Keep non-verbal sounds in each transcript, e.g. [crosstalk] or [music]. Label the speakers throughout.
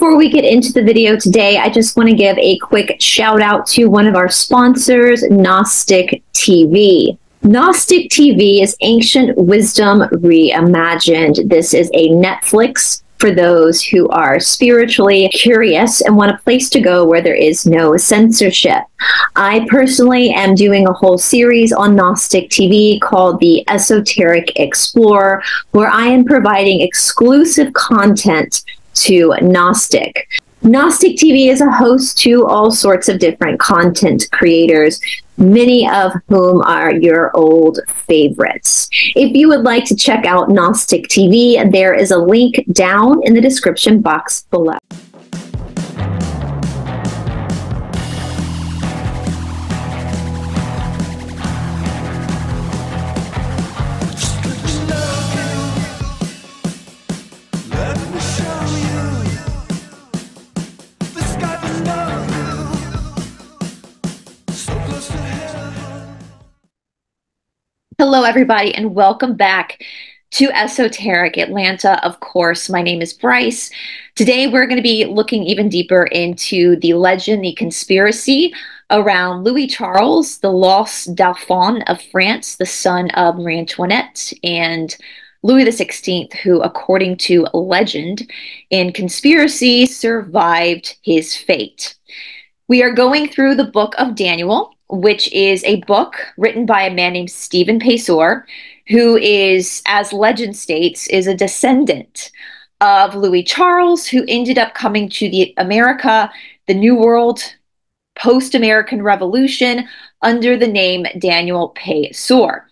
Speaker 1: before we get into the video today, I just want to give a quick shout out to one of our sponsors, Gnostic TV. Gnostic TV is ancient wisdom reimagined. This is a Netflix for those who are spiritually curious and want a place to go where there is no censorship. I personally am doing a whole series on Gnostic TV called The Esoteric Explorer, where I am providing exclusive content to Gnostic. Gnostic TV is a host to all sorts of different content creators, many of whom are your old favorites. If you would like to check out Gnostic TV, there is a link down in the description box below. Hello, everybody, and welcome back to Esoteric Atlanta. Of course, my name is Brice. Today, we're going to be looking even deeper into the legend, the conspiracy around Louis Charles, the lost Dauphin of France, the son of Marie Antoinette, and Louis XVI, who, according to legend and conspiracy, survived his fate. We are going through the book of Daniel, which is a book written by a man named Stephen Payseur, who is, as legend states, is a descendant of Louis Charles, who ended up coming to the America, the New World, post-American Revolution under the name Daniel Payseur.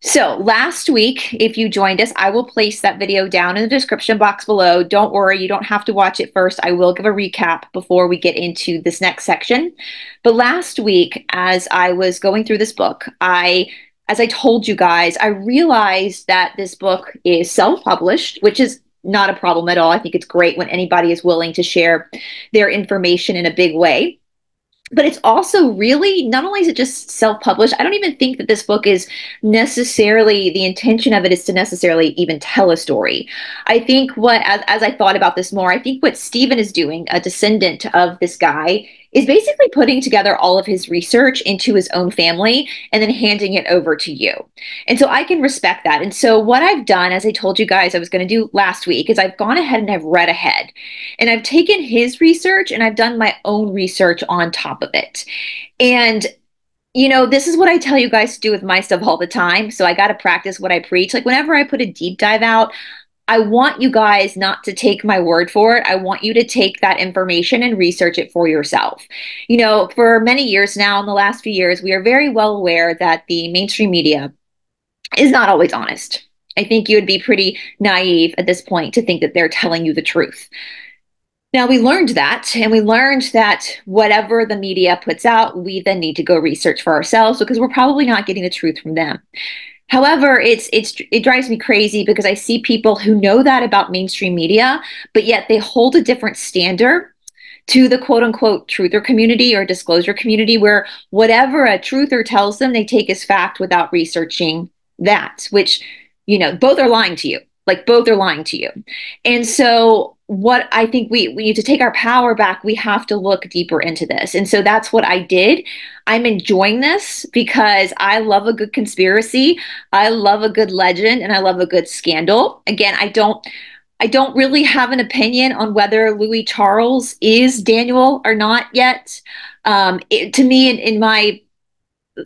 Speaker 1: So last week, if you joined us, I will place that video down in the description box below. Don't worry, you don't have to watch it first. I will give a recap before we get into this next section. But last week, as I was going through this book, I as I told you guys, I realized that this book is self-published, which is not a problem at all. I think it's great when anybody is willing to share their information in a big way but it's also really not only is it just self-published i don't even think that this book is necessarily the intention of it is to necessarily even tell a story. I think what as, as i thought about this more i think what stephen is doing a descendant of this guy is basically putting together all of his research into his own family and then handing it over to you. And so I can respect that. And so what I've done, as I told you guys I was going to do last week, is I've gone ahead and I've read ahead. And I've taken his research and I've done my own research on top of it. And you know, this is what I tell you guys to do with my stuff all the time. So I got to practice what I preach. Like whenever I put a deep dive out, I want you guys not to take my word for it. I want you to take that information and research it for yourself. You know, for many years now, in the last few years, we are very well aware that the mainstream media is not always honest. I think you would be pretty naive at this point to think that they're telling you the truth. Now, we learned that, and we learned that whatever the media puts out, we then need to go research for ourselves because we're probably not getting the truth from them. However, it's it's it drives me crazy because I see people who know that about mainstream media, but yet they hold a different standard to the quote unquote truther community or disclosure community where whatever a truther tells them they take as fact without researching that, which you know, both are lying to you. Like both are lying to you. And so what I think we, we need to take our power back, we have to look deeper into this. And so that's what I did. I'm enjoying this because I love a good conspiracy. I love a good legend and I love a good scandal. Again, I don't I don't really have an opinion on whether Louis Charles is Daniel or not yet. Um, it, to me, in, in my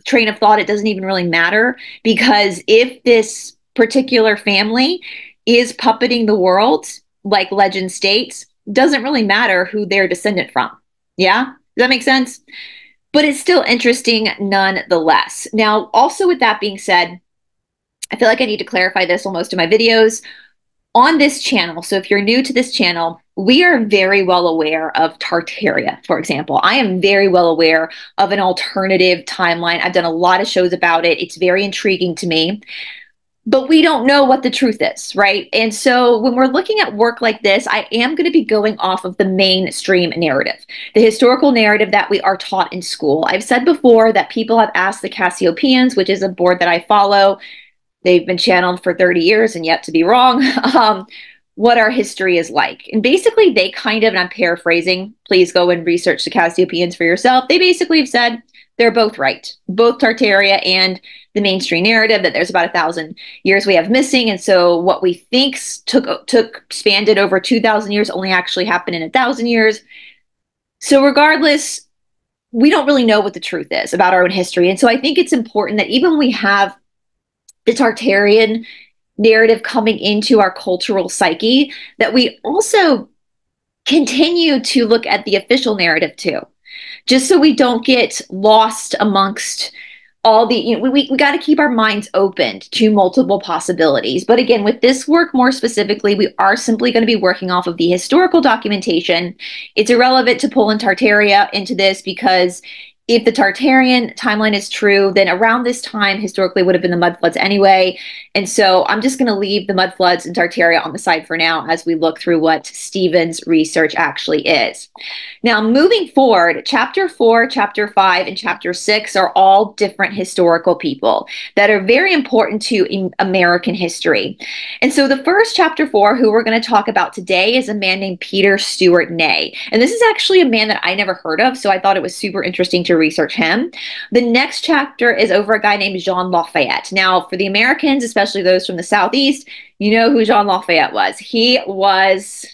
Speaker 1: train of thought, it doesn't even really matter because if this particular family is puppeting the world, like legend states, doesn't really matter who they're descendant from. Yeah? Does that make sense? But it's still interesting nonetheless. Now, also with that being said, I feel like I need to clarify this on most of my videos. On this channel, so if you're new to this channel, we are very well aware of Tartaria, for example. I am very well aware of an alternative timeline. I've done a lot of shows about it. It's very intriguing to me but we don't know what the truth is, right? And so when we're looking at work like this, I am going to be going off of the mainstream narrative, the historical narrative that we are taught in school. I've said before that people have asked the Cassiopaeans, which is a board that I follow, they've been channeled for 30 years and yet to be wrong. [laughs] Um, what our history is like. And basically, they kind of, and I'm paraphrasing, please go and research the Cassiopaeans for yourself. They basically have said they're both right, both Tartaria and the mainstream narrative that there's about a thousand years we have missing. And so what we think took, took expanded over 2,000 years only actually happened in a thousand years. So, regardless, we don't really know what the truth is about our own history. And so I think it's important that even we have the Tartarian narrative coming into our cultural psyche, that we also continue to look at the official narrative too, just so we don't get lost amongst all the you know, we, we got to keep our minds open to multiple possibilities. But again with this work more specifically we are simply going to be working off of the historical documentation. It's irrelevant to pull in tartaria into this because if the Tartarian timeline is true, then around this time historically would have been the mud floods anyway. And so I'm just going to leave the mud floods and Tartaria on the side for now as we look through what Stephen's research actually is. Now, moving forward, chapter four, chapter five, and chapter six are all different historical people that are very important to American history. And so the first chapter four, who we're going to talk about today, is a man named Peter Stuart Ney. And this is actually a man that I never heard of, so I thought it was super interesting to to research him. The next chapter is over a guy named Jean Lafitte. Now, for the Americans, especially those from the Southeast, you know who Jean Lafitte was. He was,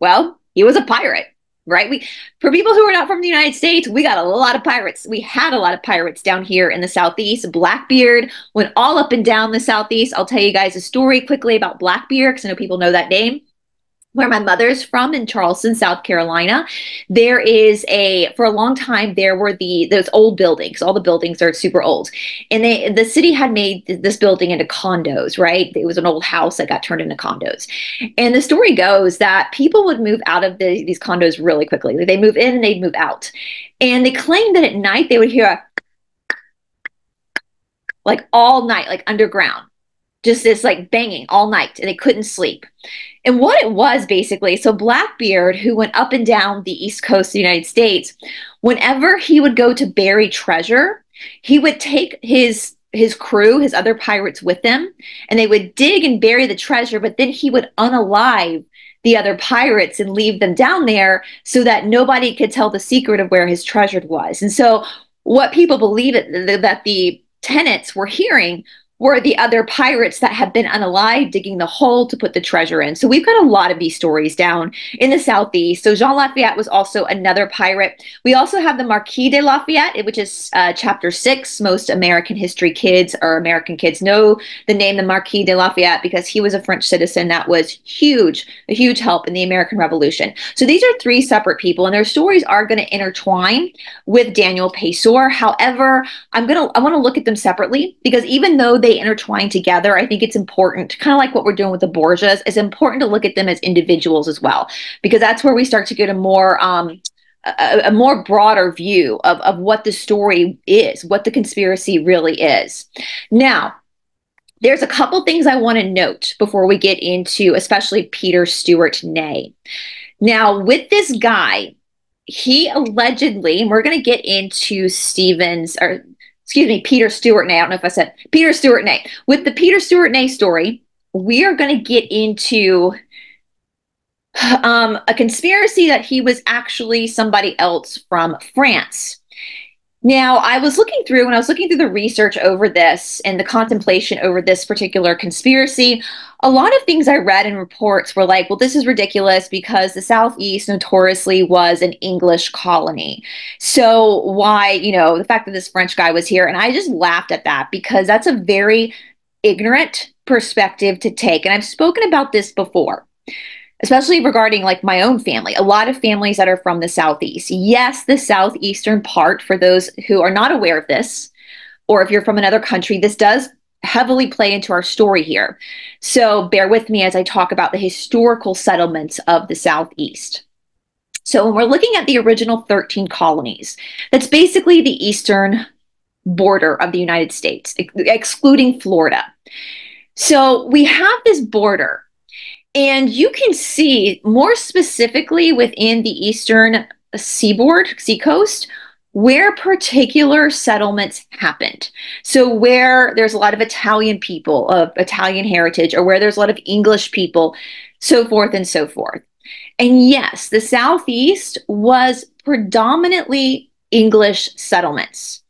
Speaker 1: well, he was a pirate right? We for people who are not from the United States, we got a lot of pirates. We had a lot of pirates down here in the southeast. Blackbeard went all up and down the southeast. I'll tell you guys a story quickly about Blackbeard because I know people know that name where my mother's from in Charleston, South Carolina, there is a for a long time there were the those old buildings. All the buildings are super old, and they the city had made this building into condos. Right, it was an old house that got turned into condos, and the story goes that people would move out of the, these condos really quickly. They move in and they'd move out, and they claimed that at night they would hear a like all night, like underground just this like banging all night and they couldn't sleep. And what it was basically, so Blackbeard, who went up and down the East Coast of the United States, whenever he would go to bury treasure, he would take his his crew, his other pirates with them, and they would dig and bury the treasure, but then he would unalive the other pirates and leave them down there so that nobody could tell the secret of where his treasure was. And so what people believe that the tenants were hearing were the other pirates that have been unalived digging the hole to put the treasure in. So we've got a lot of these stories down in the southeast. So Jean Lafitte was also another pirate. We also have the Marquis de Lafayette, which is uh, chapter six. Most American history kids or American kids know the name the Marquis de Lafayette because he was a French citizen that was huge, a huge help in the American Revolution. So these are three separate people, and their stories are going to intertwine with Daniel Payseur. However, I'm gonna I want to look at them separately because even though they they intertwine together, I think it's important, kind of like what we're doing with the Borgias, it's important to look at them as individuals as well, because that's where we start to get a more um, a, a, more broader view of, of what the story is, what the conspiracy really is. Now, there's a couple things I want to note before we get into, especially Peter Stuart Ney. Now, with this guy, he allegedly, and we're going to get into Stevens or excuse me, Peter Stewart Nay. I don't know if I said Peter Stewart Nay. With the Peter Stewart Nay story, we are going to get into um, a conspiracy that he was actually somebody else from France. Now, I was looking through, when I was looking through the research over this and the contemplation over this particular conspiracy, a lot of things I read in reports were like, well, this is ridiculous because the Southeast notoriously was an English colony. So, why, you know, the fact that this French guy was here, and I just laughed at that because that's a very ignorant perspective to take. And I've spoken about this before especially regarding like my own family. A lot of families that are from the Southeast. Yes, the Southeastern part, for those who are not aware of this, or if you're from another country, this does heavily play into our story here. So bear with me as I talk about the historical settlements of the Southeast. So when we're looking at the original 13 colonies, that's basically the eastern border of the United States, ex excluding Florida. So we have this border and you can see more specifically within the eastern seaboard, seacoast, where particular settlements happened. So, where there's a lot of Italian people of Italian heritage, or where there's a lot of English people, so forth and so forth. And yes, the Southeast was predominantly English settlements.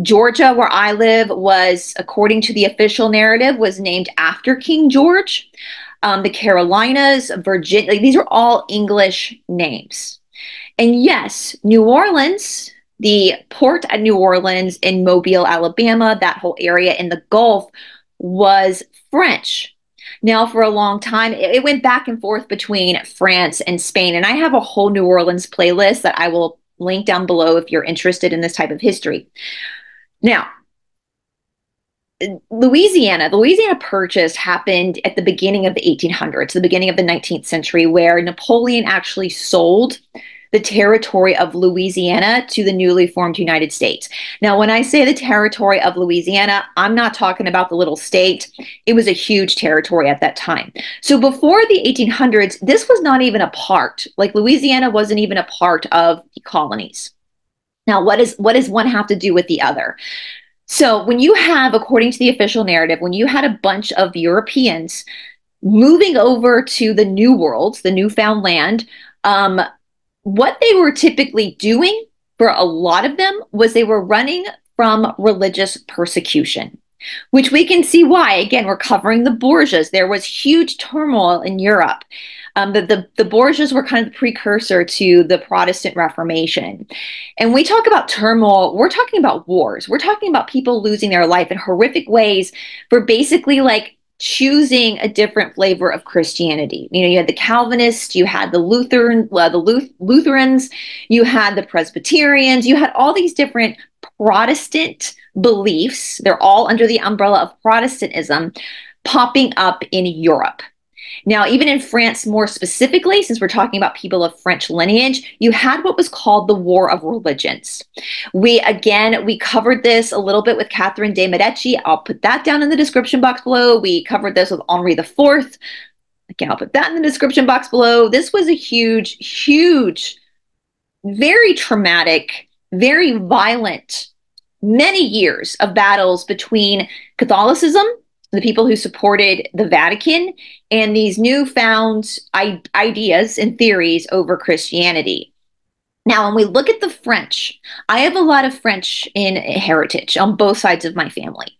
Speaker 1: Georgia, where I live, was, according to the official narrative, was named after King George. Um, the Carolinas, Virginia, like, these are all English names. And yes, New Orleans, the port at New Orleans in Mobile, Alabama, that whole area in the Gulf was French. Now, for a long time, it, it went back and forth between France and Spain. And I have a whole New Orleans playlist that I will link down below if you're interested in this type of history. Now, Louisiana, the Louisiana Purchase happened at the beginning of the 1800s, the beginning of the 19th century, where Napoleon actually sold the territory of Louisiana to the newly formed United States. Now, when I say the territory of Louisiana, I'm not talking about the little state. It was a huge territory at that time. So before the 1800s, this was not even a part, like Louisiana wasn't even a part of the colonies. Now, what is what does one have to do with the other? So, when you have, according to the official narrative, when you had a bunch of Europeans moving over to the New World, the newfound land, um, what they were typically doing for a lot of them was they were running from religious persecution which we can see why. Again, we're covering the Borgias. There was huge turmoil in Europe. Um, the, the, the Borgias were kind of the precursor to the Protestant Reformation. And we talk about turmoil, we're talking about wars. We're talking about people losing their life in horrific ways for basically like choosing a different flavor of Christianity. You know, you had the Calvinists, you had the Lutheran, uh, the Luth- Lutherans, you had the Presbyterians, you had all these different Protestant beliefs. They're all under the umbrella of Protestantism popping up in Europe. Now, even in France, more specifically, since we're talking about people of French lineage, you had what was called the War of Religions. We, again, we covered this a little bit with Catherine de' Medici. I'll put that down in the description box below. We covered this with Henri IV. Again, I'll put that in the description box below. This was a huge, huge, very traumatic, very violent, many years of battles between Catholicism the people who supported the Vatican and these newfound I- ideas and theories over Christianity. Now, when we look at the French, I have a lot of French in heritage on both sides of my family.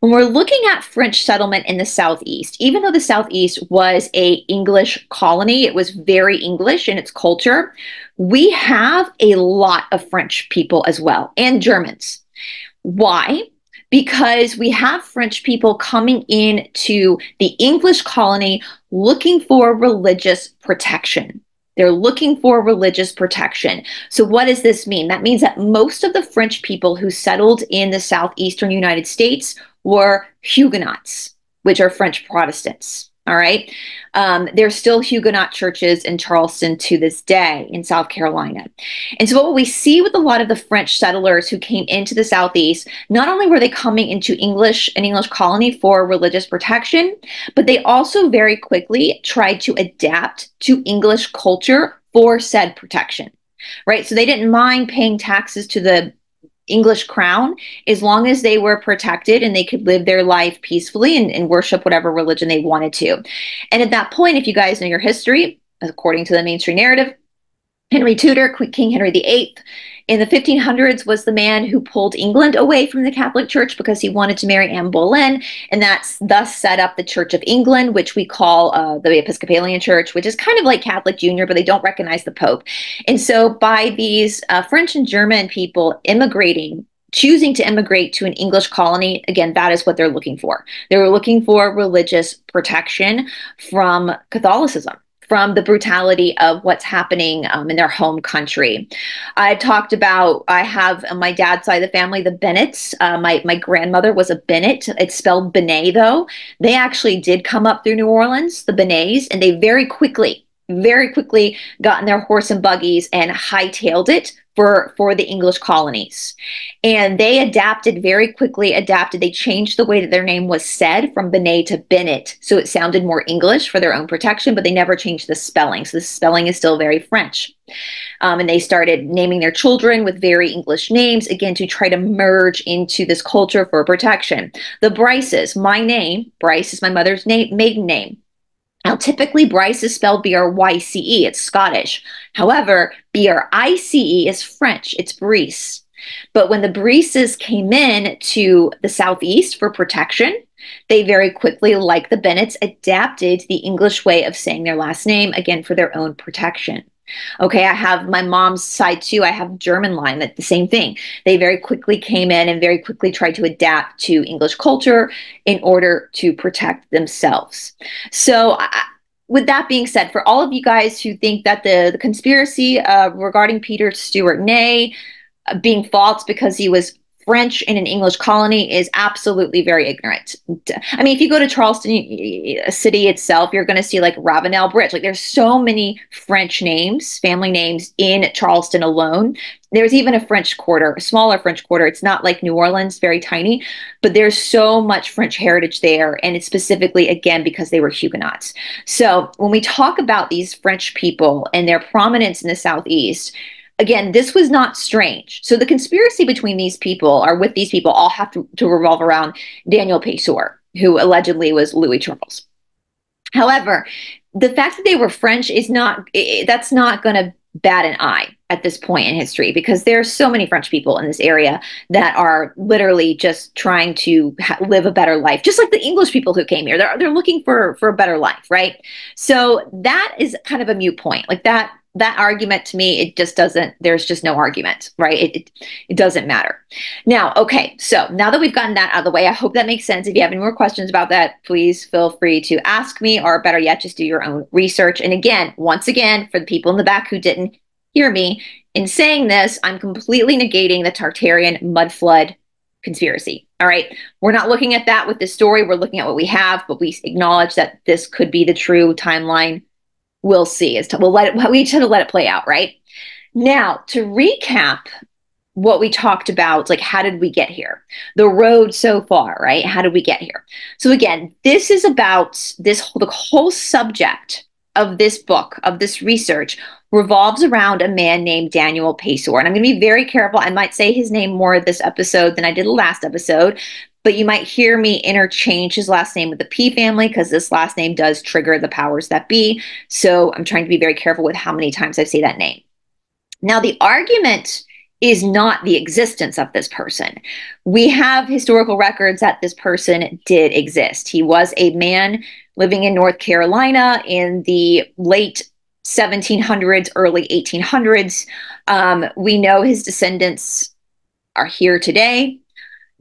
Speaker 1: When we're looking at French settlement in the Southeast, even though the Southeast was a English colony, it was very English in its culture, we have a lot of French people as well and Germans. Why? Because we have French people coming in to the English colony looking for religious protection. They're looking for religious protection. So, what does this mean? That means that most of the French people who settled in the southeastern United States were Huguenots, which are French Protestants. All right. Um, there's still Huguenot churches in Charleston to this day in South Carolina. And so, what we see with a lot of the French settlers who came into the Southeast, not only were they coming into English, an English colony for religious protection, but they also very quickly tried to adapt to English culture for said protection. Right. So, they didn't mind paying taxes to the English crown as long as they were protected and they could live their life peacefully and, and, worship whatever religion they wanted to. And at that point, if you guys know your history, according to the mainstream narrative, Henry Tudor, King Henry VIII, in the 1500s was the man who pulled England away from the Catholic Church because he wanted to marry Anne Boleyn, and that's thus set up the Church of England, which we call uh, the Episcopalian Church, which is kind of like Catholic Junior, but they don't recognize the Pope. And so, by these uh, French and German people immigrating choosing to immigrate to an English colony, again, that is what they're looking for. They were looking for religious protection from Catholicism from the brutality of what's happening um, in their home country. I talked about, I have on my dad's side of the family, the Bennetts. Uh, my, my grandmother was a Bennett. It's spelled Benet, though. They actually did come up through New Orleans, the Bennets, and they very quickly very quickly got in their horse and buggies and hightailed it for for the English colonies. And they adapted very quickly, adapted. They changed the way that their name was said from Benet to Bennett. So it sounded more English for their own protection, but they never changed the spelling. So the spelling is still very French. Um, and they started naming their children with very English names, again, to try to merge into this culture for protection. The Brices, my name, Brice is my mother's name, maiden name. Now, typically, Bryce is spelled B R Y C E. It's Scottish. However, B R I C E is French. It's Brice. But when the Brices came in to the southeast for protection, they very quickly, like the Bennets, adapted the English way of saying their last name, again, for their own protection. Okay, I have my mom's side too. I have German line that the same thing. They very quickly came in and very quickly tried to adapt to English culture in order to protect themselves. So, I, with that being said, for all of you guys who think that the, the conspiracy uh, regarding Peter Stuart Ney uh, being false because he was French in an English colony is absolutely very ignorant. I mean, if you go to Charleston city itself, you're going to see like Ravenel Bridge. Like there's so many French names, family names in Charleston alone. There's even a French quarter, a smaller French quarter. It's not like New Orleans, very tiny, but there's so much French heritage there. And it's specifically, again, because they were Huguenots. So when we talk about these French people and their prominence in the Southeast, again, this was not strange. So the conspiracy between these people, or with these people, all have to, to revolve around Daniel Payseur, who allegedly was Louis Charles. However, the fact that they were French is not, that's not going to bat an eye at this point in history because there are so many French people in this area that are literally just trying to ha- live a better life, just like the English people who came here. They're, they're looking for, for a better life, right? So that is kind of a mute point. Like that that argument to me it just doesn't there's just no argument right? It, it, it doesn't matter. Now okay so now that we've gotten that out of the way i hope that makes sense. If you have any more questions about that please feel free to ask me or better yet just do your own research. And again once again for the people in the back who didn't hear me in saying this i'm completely negating the tartarian mud flood conspiracy all right? We're not looking at that with this story. We're looking at what we have but we acknowledge that this could be the true timeline we'll see. As to, we'll let it, we tend to let it play out, right? Now, to recap what we talked about, like how did we get here? The road so far, right? How did we get here? So again, this is about this whole, the whole subject of this book, of this research, revolves around a man named Daniel Payseur. And I'm going to be very careful. I might say his name more this episode than I did the last episode but you might hear me interchange his last name with the P family because this last name does trigger the powers that be. So I'm trying to be very careful with how many times I say that name. Now, the argument is not the existence of this person. We have historical records that this person did exist. He was a man living in North Carolina in the late 1700s, early 1800s. Um, we know his descendants are here today.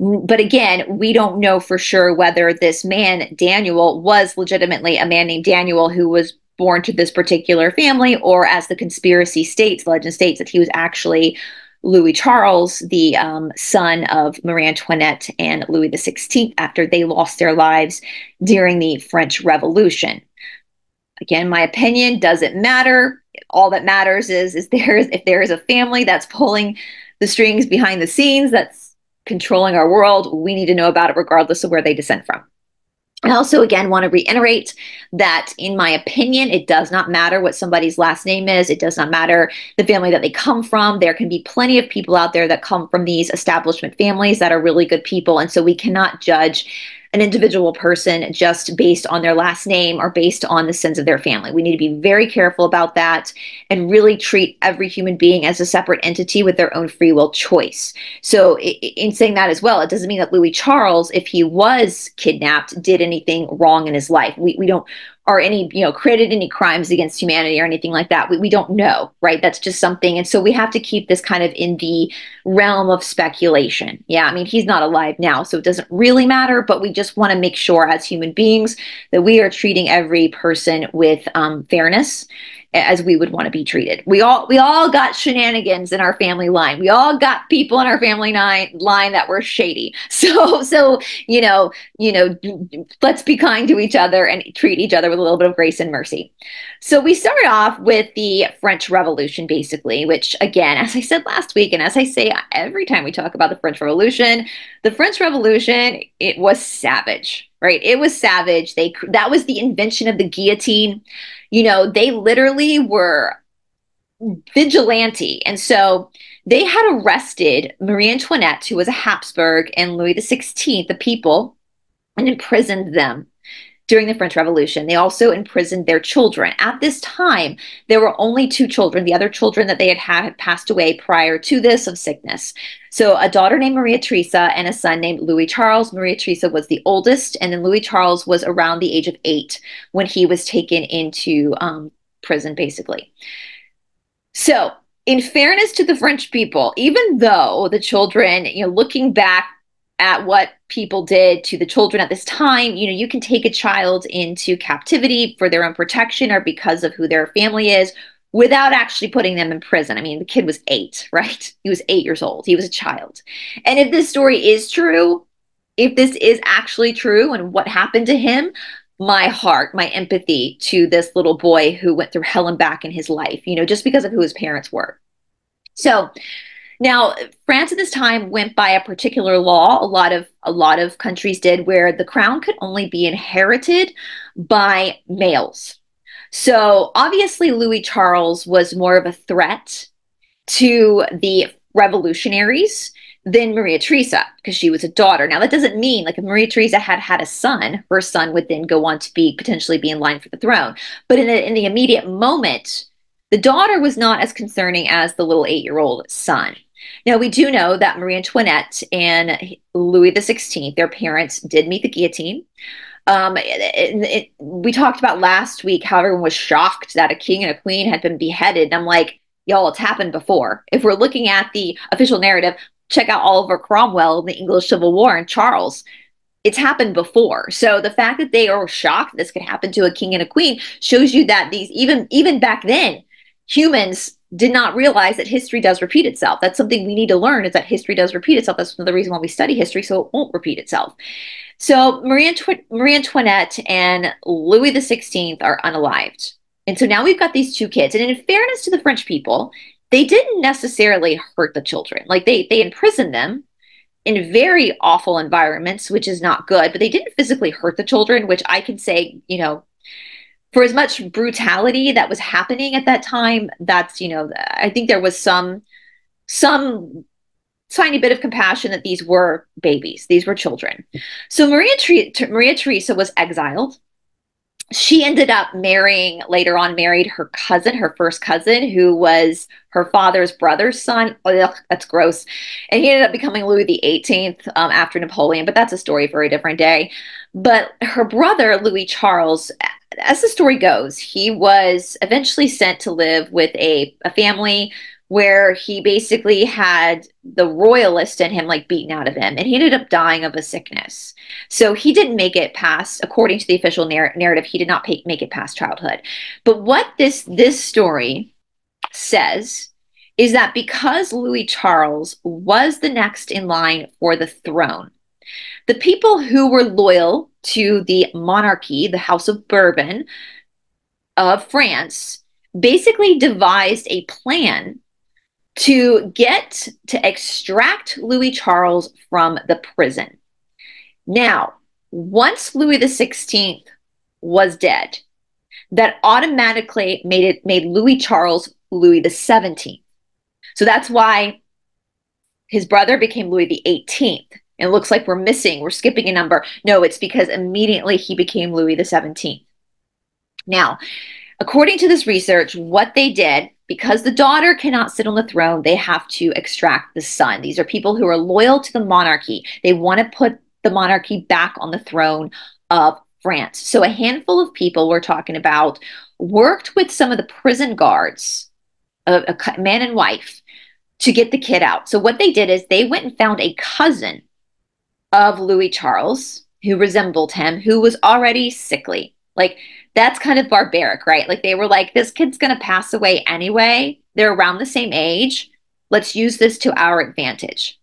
Speaker 1: But again, we don't know for sure whether this man, Daniel, was legitimately a man named Daniel who was born to this particular family, or as the conspiracy states, the legend states, that he was actually Louis Charles, the um, son of Marie Antoinette and Louis XVI, after they lost their lives during the French Revolution. Again, my opinion doesn't matter. All that matters is, is there is if there is a family that's pulling the strings behind the scenes, that's controlling our world. We need to know about it regardless of where they descend from. I also, again, want to reiterate that, in my opinion, it does not matter what somebody's last name is. It does not matter the family that they come from. There can be plenty of people out there that come from these establishment families that are really good people. And so we cannot judge an individual person just based on their last name or based on the sins of their family. We need to be very careful about that and really treat every human being as a separate entity with their own free will choice. So, in saying that as well, it doesn't mean that Louis Charles, if he was kidnapped, did anything wrong in his life. We, we don't or any you know created any crimes against humanity or anything like that. We, we don't know right? That's just something. And so we have to keep this kind of in the realm of speculation. Yeah i mean he's not alive now so it doesn't really matter but we just want to make sure as human beings that we are treating every person with um, fairness as we would want to be treated. We all we all got shenanigans in our family line. We all got people in our family line that were shady. [laughs] So so you know you know let's be kind to each other and treat each other with a little bit of grace and mercy. So we start off with the French Revolution, basically, which again, as I said last week, and as I say every time we talk about the French Revolution, the French Revolution it was savage, right? It was savage. They that was the invention of the guillotine you know, they literally were vigilante. And so they had arrested Marie Antoinette, who was a Habsburg, and Louis XVI, the people, and imprisoned them during the French Revolution. They also imprisoned their children. At this time, there were only two children. The other children that they had had had passed away prior to this of sickness. So, a daughter named Maria Theresa and a son named Louis Charles. Maria Theresa was the oldest, and then Louis Charles was around the age of eight when he was taken into um, prison, basically. So, in fairness to the French people, even though the children, you know, looking back at what people did to the children at this time. You know, you can take a child into captivity for their own protection or because of who their family is without actually putting them in prison. I mean, the kid was eight, [laughs] right? He was eight years old. He was a child. And if this story is true, if this is actually true and what happened to him, my heart, my empathy to this little boy who went through hell and back in his life, you know, just because of who his parents were. So, now, France at this time went by a particular law. A lot of a lot of countries did where the crown could only be inherited by males. So, obviously Louis Charles was more of a threat to the revolutionaries than Maria Theresa because she was a daughter. Now that doesn't mean like if Maria Theresa had had a son, her son would then go on to be potentially be in line for the throne. But in the in the immediate moment, the daughter was not as concerning as the little 8-year-old son. Now, we do know that Marie Antoinette and Louis XVI, their parents, did meet the guillotine. Um, it, it, we talked about last week how everyone was shocked that a king and a queen had been beheaded. And I'm like, y'all, it's happened before. If we're looking at the official narrative, check out Oliver Cromwell in the English Civil War and Charles. It's happened before. So the fact that they are shocked this could happen to a king and a queen shows you that these even even back then humans did not realize that history does repeat itself. That's something we need to learn is that history does repeat itself. That's another reason why we study history, so it won't repeat itself. So Marie, Antoinette, Marie Antoinette and Louis XVI are unalived. And so now we've got these two kids. And in fairness to the French people, they didn't necessarily hurt the children. Like they they imprisoned them in very awful environments, which is not good, but they didn't physically hurt the children, which I can say, you know, for as much brutality that was happening at that time, that's, you know, I think there was some, some tiny bit of compassion that these were babies, these were children. So Maria, Maria Theresa was exiled. She ended up marrying, later on, married her cousin, her first cousin, who was her father's brother's son. Ugh, that's gross. And he ended up becoming Louis the 18th um, after Napoleon, but that's a story for a different day. But her brother, Louis Charles, as the story goes, he was eventually sent to live with a, a family where he basically had the royalist in him like beaten out of him and he ended up dying of a sickness. So he didn't make it past according to the official narr- narrative he did not make it past childhood. But what this this story says is that because louis charles was the next in line for the throne the people who were loyal to the monarchy, the House of Bourbon of France, basically devised a plan to get to extract Louis Charles from the prison. Now, once Louis XVI was dead, that automatically made it made Louis Charles Louis XVII. So that's why his brother became Louis XVIII it looks like we're missing, we're skipping a number. No, it's because immediately he became Louis the 17th. Now, according to this research, what they did, because the daughter cannot sit on the throne, they have to extract the son. These are people who are loyal to the monarchy. They want to put the monarchy back on the throne of France. So a handful of people we're talking about worked with some of the prison guards, a, a man and wife, to get the kid out. So what they did is they went and found a cousin of Louis Charles, who resembled him, who was already sickly. Like that's kind of barbaric, right? Like they were like, this kid's going to pass away anyway. They're around the same age. Let's use this to our advantage.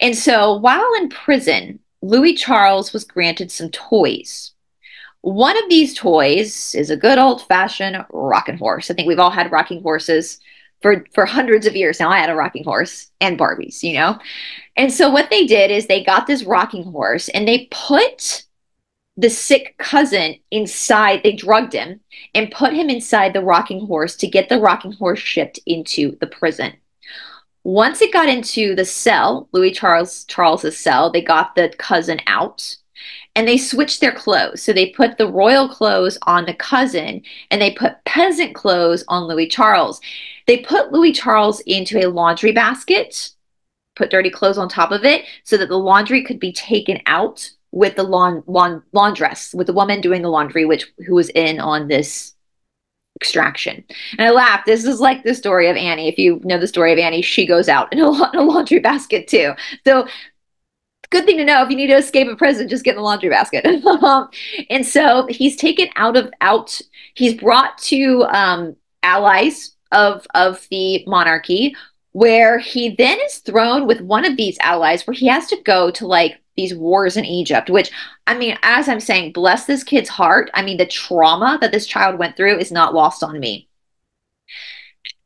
Speaker 1: And so while in prison, Louis Charles was granted some toys. One of these toys is a good old fashioned rocking horse. I think we've all had rocking horses for, for hundreds of years now. I had a rocking horse and Barbies, you know? And so what they did is they got this rocking horse and they put the sick cousin inside, they drugged him and put him inside the rocking horse to get the rocking horse shipped into the prison. Once it got into the cell, Louis Charles Charles's cell, they got the cousin out and they switched their clothes. So they put the royal clothes on the cousin and they put peasant clothes on Louis Charles. They put Louis Charles into a laundry basket, put dirty clothes on top of it so that the laundry could be taken out with the lawn, lawn laundress, with the woman doing the laundry, which who was in on this extraction. And I laughed. This is like the story of Annie. If you know the story of Annie, she goes out in a, in a laundry basket too. So good thing to know if you need to escape a prison just get in the laundry basket [laughs] and so he's taken out of out he's brought to um, allies of of the monarchy where he then is thrown with one of these allies where he has to go to like these wars in Egypt, which I mean, as I'm saying, bless this kid's heart. I mean, the trauma that this child went through is not lost on me.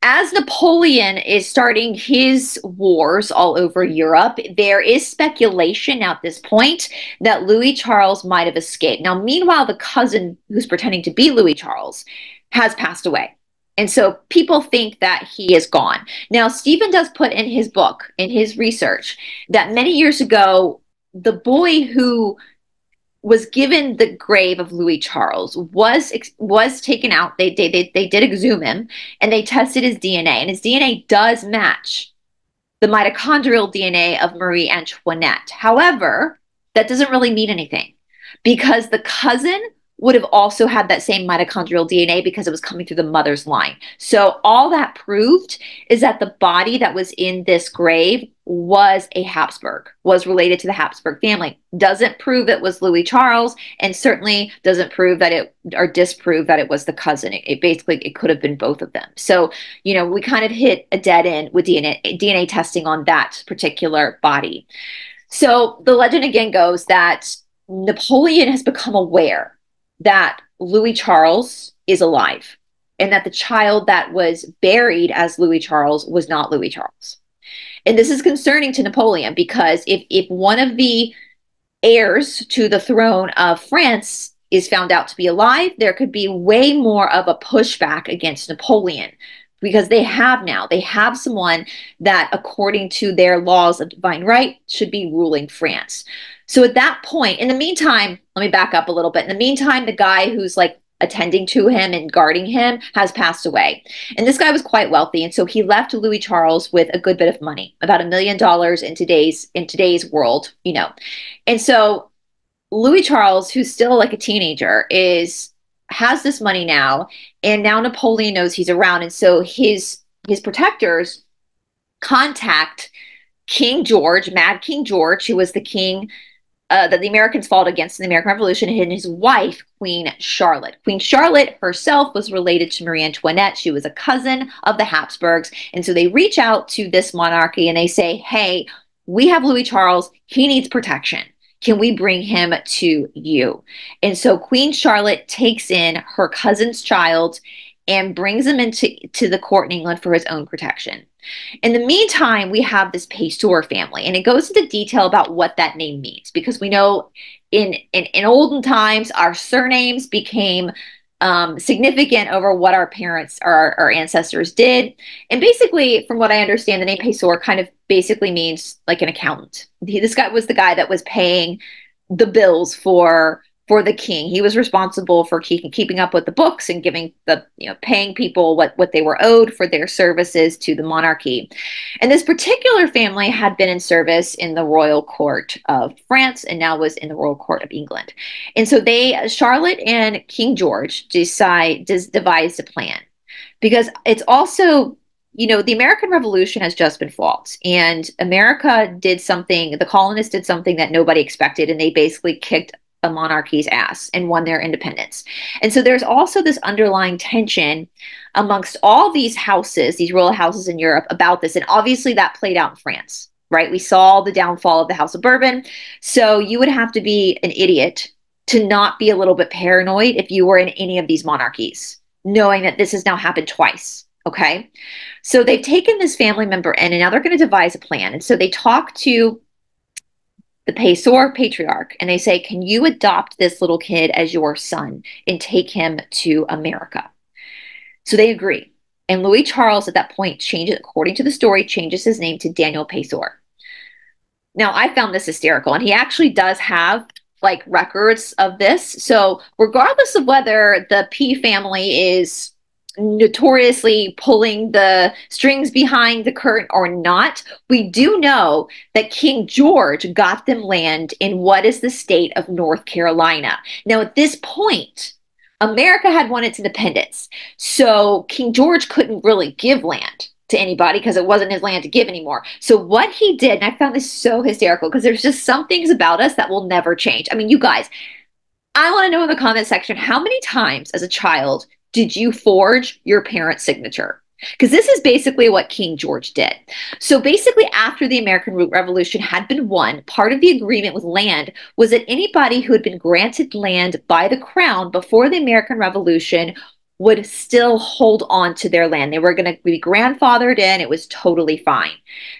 Speaker 1: As Napoleon is starting his wars all over Europe, there is speculation at this point that Louis Charles might have escaped. Now, meanwhile, the cousin who's pretending to be Louis Charles has passed away. And so people think that he is gone. Now, Stephen does put in his book, in his research, that many years ago, the boy who was given the grave of Louis Charles was was taken out. They, they they they did exhume him and they tested his DNA, and his DNA does match the mitochondrial DNA of Marie Antoinette. However, that doesn't really mean anything because the cousin would have also had that same mitochondrial DNA because it was coming through the mother's line. So all that proved is that the body that was in this grave was a Habsburg, was related to the Habsburg family. Doesn't prove it was Louis Charles, and certainly doesn't prove that it or disprove that it was the cousin. It, it basically it could have been both of them. So you know we kind of hit a dead end with DNA DNA testing on that particular body. So the legend again goes that Napoleon has become aware that Louis Charles is alive and that the child that was buried as Louis Charles was not Louis Charles. And this is concerning to Napoleon because if, if one of the heirs to the throne of France is found out to be alive, there could be way more of a pushback against Napoleon because they have now they have someone that according to their laws of divine right should be ruling france so at that point, in the meantime, let me back up a little bit. In the meantime, the guy who's like attending to him and guarding him has passed away. And this guy was quite wealthy, and so he left Louis Charles with a good bit of money, about a million dollars in today's in today's world, you know. And so Louis Charles, who's still like a teenager, is has this money now, and now Napoleon knows he's around, and so his his protectors contact King George, Mad King George, who was the king uh, that the Americans fought against in the American Revolution and his wife, Queen Charlotte. Queen Charlotte herself was related to Marie Antoinette. She was a cousin of the Habsburgs. And so they reach out to this monarchy and they say, hey, we have Louis Charles. He needs protection. Can we bring him to you? And so Queen Charlotte takes in her cousin's child and brings him into to the court in England for his own protection. In the meantime, we have this Payseur family, and it goes into detail about what that name means because we know in in, in olden times our surnames became um, significant over what our parents or our, our, ancestors did. And basically, from what I understand, the name Payseur kind of basically means like an accountant. He, this guy was the guy that was paying the bills for for the king. He was responsible for keep, keeping up with the books and giving the, you know, paying people what, what they were owed for their services to the monarchy. And this particular family had been in service in the royal court of France and now was in the royal court of England. And so they, Charlotte and King George, decide, devised a plan because it's also you know, the American Revolution has just been fought, and America did something, the colonists did something that nobody expected, and they basically kicked a monarchy's ass and won their independence. And so there's also this underlying tension amongst all these houses, these royal houses in Europe about this. And obviously that played out in France, right? We saw the downfall of the House of Bourbon. So you would have to be an idiot to not be a little bit paranoid if you were in any of these monarchies, knowing that this has now happened twice. Okay. So they've taken this family member in and now they're going to devise a plan. And so they talk to the Payseur patriarch and they say, Can you adopt this little kid as your son and take him to America? So they agree. And Louis Charles at that point changes, according to the story, changes his name to Daniel Payseur. Now, I found this hysterical, and he actually does have like records of this. So, regardless of whether the P family is notoriously pulling the strings behind the curtain or not, we do know that King George got them land in what is the state of North Carolina. Now, at this point, America had won its independence. So King George couldn't really give land to anybody because it wasn't his land to give anymore. So what he did, and I found this so hysterical because there's just some things about us that will never change. I mean, you guys, I want to know in the comment section how many times as a child did you forge your parent's signature? Because this is basically what King George did. So basically, after the American Revolution had been won, part of the agreement with land was that anybody who had been granted land by the crown before the American Revolution would still hold on to their land. They were going to be grandfathered in. It was totally fine.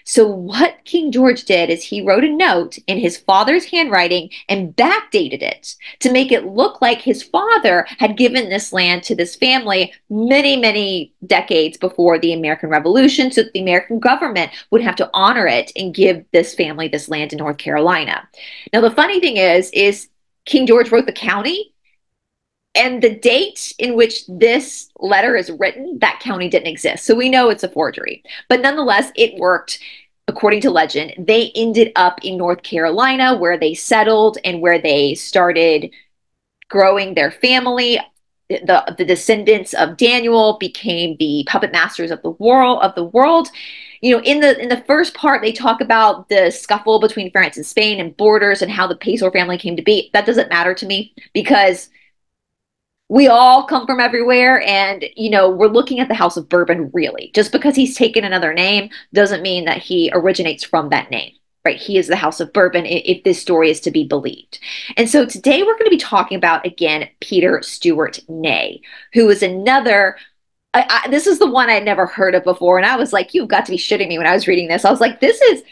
Speaker 1: So, what King George did is he wrote a note in his father's handwriting and backdated it to make it look like his father had given this land to this family many, many decades before the American Revolution. So, the American government would have to honor it and give this family this land in North Carolina. Now, the funny thing is, is King George wrote the county and the date in which this letter is written, that county didn't exist. So we know it's a forgery. But nonetheless, it worked. According to legend, they ended up in North Carolina where they settled and where they started growing their family. The, the descendants of Daniel became the puppet masters of the world of the world you know in the in the first part they talk about the scuffle between France and Spain and borders and how the Payseur family came to be that doesn't matter to me because we all come from everywhere and you know we're looking at the house of bourbon really. Just because he's taken another name doesn't mean that he originates from that name right? He is the house of bourbon if this story is to be believed. And so today we're going to be talking about again Peter Stuart Ney who is another I, I, this is the one I'd never heard of before, and I was like, "You've got to be shitting me!" When I was reading this, I was like, "This is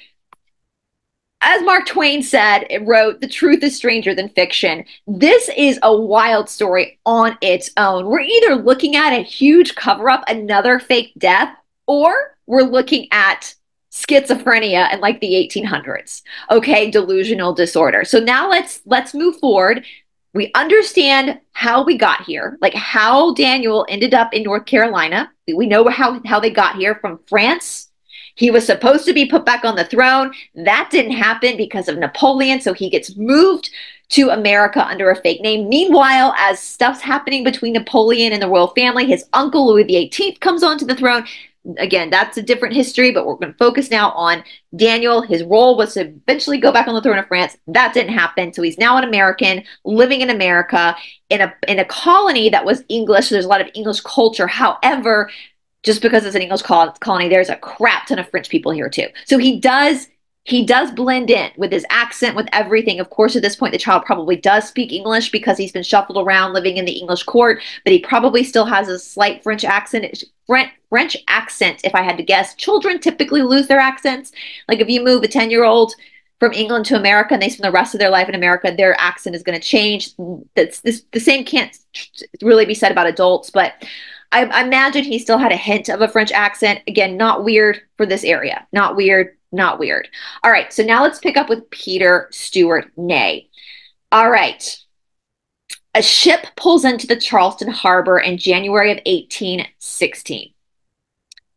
Speaker 1: as Mark Twain said, it wrote, The truth is stranger than fiction. This is a wild story on its own. We're either looking at a huge cover up, another fake death, or we're looking at schizophrenia in like the 1800s. Okay, delusional disorder. So now let's let's move forward. We understand how we got here, like how Daniel ended up in North Carolina. We know how how they got here from France he was supposed to be put back on the throne. That didn't happen because of Napoleon. So he gets moved to America under a fake name. Meanwhile, as stuff's happening between Napoleon and the royal family, his uncle Louis XVIII comes onto the throne. Again, that's a different history, but we're going to focus now on Daniel. His role was to eventually go back on the throne of France. That didn't happen. So he's now an American living in America in a in a colony that was English. So there's a lot of English culture. However, just because it's an English colony, there's a crap ton of French people here too. So he does he does blend in with his accent, with everything. Of course, at this point, the child probably does speak English because he's been shuffled around living in the English court, but he probably still has a slight French accent. French accent, if I had to guess. Children typically lose their accents. Like if you move a 10 year old from England to America and they spend the rest of their life in America, their accent is going to change. That's this, the same can't really be said about adults, but I, imagine he still had a hint of a French accent. Again, not weird for this area. Not weird, not weird. All right, so now let's pick up with Peter Stuart Ney. All right. A ship pulls into the Charleston harbor in January of 1816.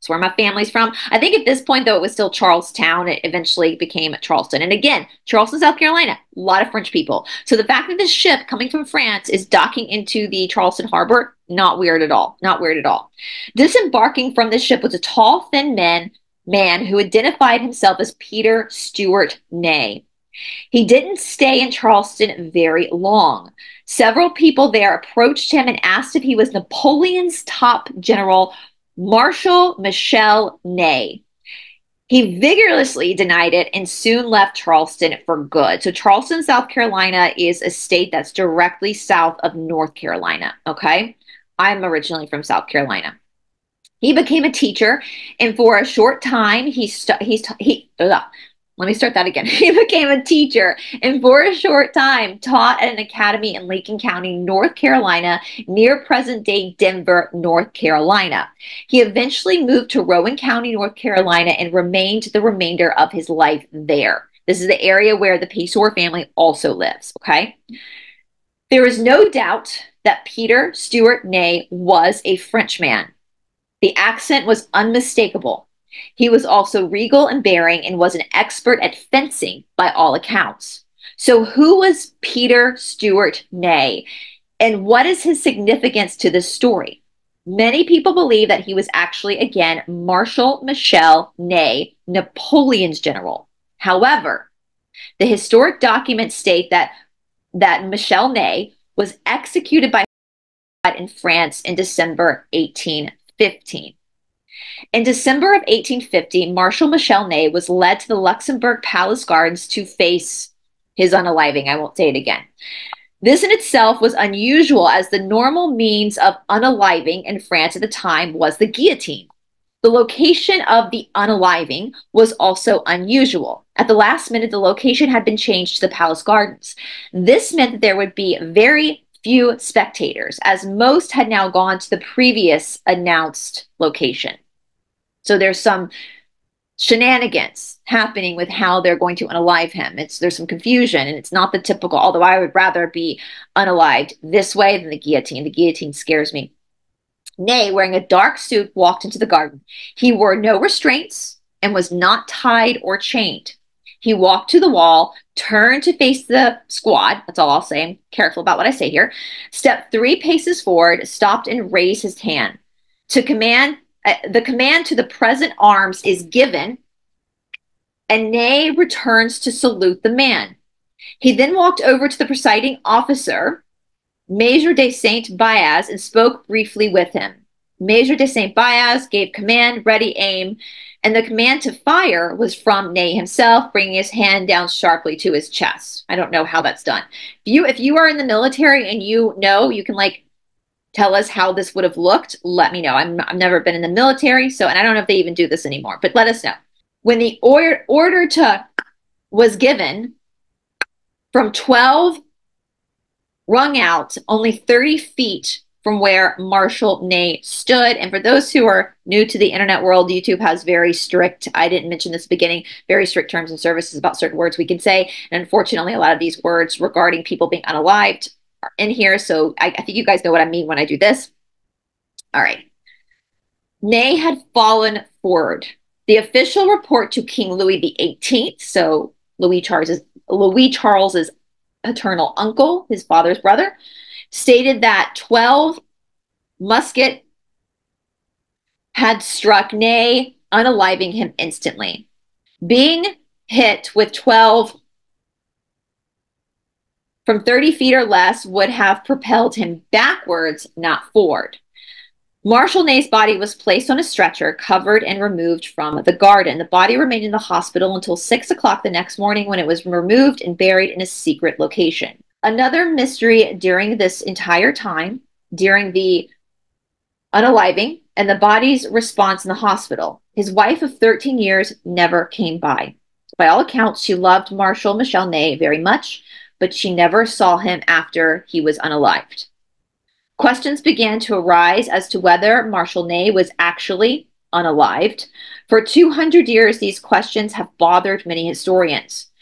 Speaker 1: It's where my family's from. I think at this point, though, it was still Charlestown. It eventually became Charleston. And again, Charleston, South Carolina, a lot of French people. So the fact that this ship coming from France is docking into the Charleston harbor, not weird at all. Not weird at all. Disembarking from this ship was a tall, thin man, man who identified himself as Peter Stuart Ney. He didn't stay in Charleston very long. Several people there approached him and asked if he was Napoleon's top general, Marshal Michel Ney. He vigorously denied it and soon left Charleston for good. So, Charleston, South Carolina is a state that's directly south of North Carolina. Okay. I'm originally from South Carolina. He became a teacher, and for a short time, he st- he, he ugh, let me start that again. [laughs] He became a teacher and for a short time taught at an academy in Lincoln County, North Carolina, near present day Denver, North Carolina. He eventually moved to Rowan County, North Carolina, and remained the remainder of his life there. This is the area where the Payseur family also lives, okay? There is no doubt that Peter Stuart Ney was a Frenchman. The accent was unmistakable. He was also regal and bearing and was an expert at fencing by all accounts. So, who was Peter Stuart Ney, and what is his significance to this story? Many people believe that he was actually, again, Marshal Michel Ney, Napoleon's general. However, the historic documents state that, that Michel Ney was executed by in France in December 1815. In December of 1850, Marshal Michel Ney was led to the Luxembourg Palace Gardens to face his unaliving. I won't say it again. This in itself was unusual, as the normal means of unaliving in France at the time was the guillotine. The location of the unaliving was also unusual. At the last minute, the location had been changed to the Palace Gardens. This meant that there would be very few spectators, as most had now gone to the previous announced location. So there's some shenanigans happening with how they're going to unalive him. It's there's some confusion and it's not the typical, although I would rather be unalived this way than the guillotine. The guillotine scares me. Ney, wearing a dark suit, walked into the garden. He wore no restraints and was not tied or chained. He walked to the wall, turned to face the squad. That's all I'll say. I'm careful about what I say here. Stepped three paces forward, stopped and raised his hand. To command uh, the command to the present arms is given, and Ney returns to salute the man. He then walked over to the presiding officer, Major de Saint Baez, and spoke briefly with him. Major de Saint Baez gave command, ready, aim, and the command to fire was from Ney himself, bringing his hand down sharply to his chest. I don't know how that's done. If you if you are in the military and you know, you can like tell us how this would have looked, let me know. I'm, I've never been in the military, so, and I don't know if they even do this anymore, but let us know. When the order, order to was given from 12 rung out only 30 feet from where Marshal Ney stood. And for those who are new to the internet world, YouTube has very strict, I didn't mention this beginning, very strict terms and services about certain words we can say. And unfortunately, a lot of these words regarding people being unalived in here. So I, I think you guys know what I mean when I do this. All right. Ney had fallen forward. The official report to King Louis XVIII, so Louis Charles's Louis Charles's paternal uncle, his father's brother, stated that 12 musket had struck Ney, unaliving him instantly. Being hit with 12 from 30 feet or less would have propelled him backwards, not forward. Marshal Ney's body was placed on a stretcher, covered and removed from the garden. The body remained in the hospital until 6 o'clock the next morning when it was removed and buried in a secret location. Another mystery during this entire time, during the unaliving and the body's response in the hospital, his wife of 13 years never came by. By all accounts, she loved Marshal Michel Ney very much but she never saw him after he was unalived. Questions began to arise as to whether Marshal Ney was actually unalived. For 200 years, these questions have bothered many historians.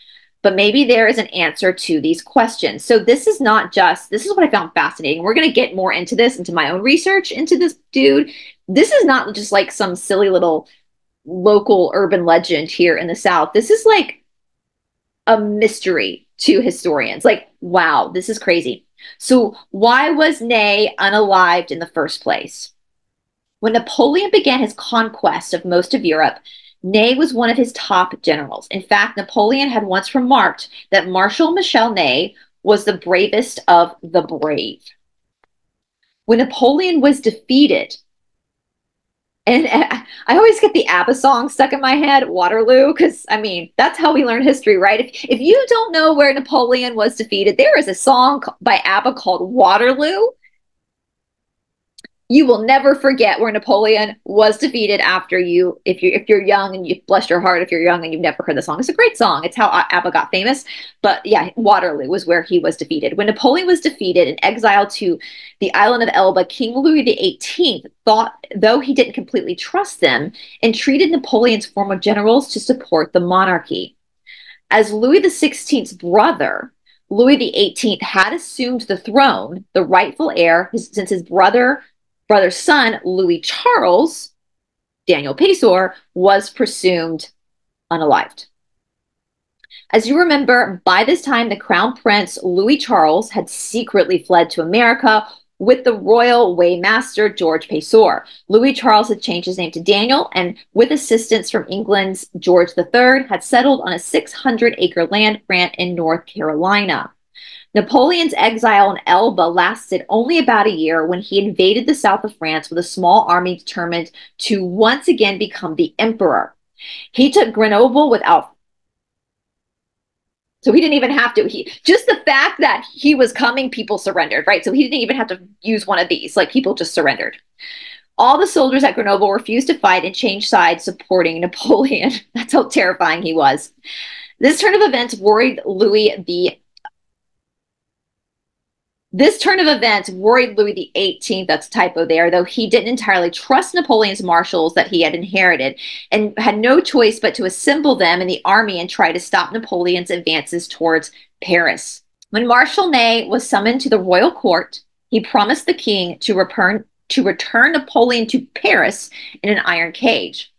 Speaker 1: But maybe there is an answer to these questions. So, this is not just, this is what I found fascinating. We're going to get more into this, into my own research into this dude. This is not just like some silly little local urban legend here in the South. This is like a mystery to historians. Like, wow, this is crazy. So, why was Ney unalived in the first place? When Napoleon began his conquest of most of Europe, Ney was one of his top generals. In fact, Napoleon had once remarked that Marshal Michel Ney was the bravest of the brave. When Napoleon was defeated, and [laughs] I always get the ABBA song stuck in my head, Waterloo, because I mean, that's how we learn history, right? If, if you don't know where Napoleon was defeated, there is a song by ABBA called Waterloo you will never forget where Napoleon was defeated after you, if you if you're young and you bless your heart if you're young and you've never heard the song. It's a great song. It's how ABBA got famous. But yeah, Waterloo was where he was defeated. When Napoleon was defeated and exiled to the island of Elba, King Louis XVIII thought, though he didn't completely trust them, entreated Napoleon's former generals to support the monarchy. As Louis XVI's brother, Louis XVIII had assumed the throne, the rightful heir, his, since his brother brother's son, Louis Charles, Daniel Payseur, was presumed unalived. As you remember, by this time, the Crown Prince Louis Charles had secretly fled to America with the royal waymaster George Payseur. Louis Charles had changed his name to Daniel and, with assistance from England's George III, had settled on a 600 acre land grant in North Carolina. Napoleon's exile in Elba lasted only about a year when he invaded the south of France with a small army determined to once again become the emperor. He took Grenoble without so he didn't even have to. He just the fact that he was coming, people surrendered, right? So he didn't even have to use one of these. Like people just surrendered. All the soldiers at Grenoble refused to fight and changed sides, supporting Napoleon. [laughs] That's how terrifying he was. This turn of events worried Louis the this turn of events worried Louis XVIII, that's typo there, though he didn't entirely trust Napoleon's marshals that he had inherited and had no choice but to assemble them in the army and try to stop Napoleon's advances towards Paris. When Marshal Ney was summoned to the royal court, he promised the king to return, to return Napoleon to Paris in an iron cage.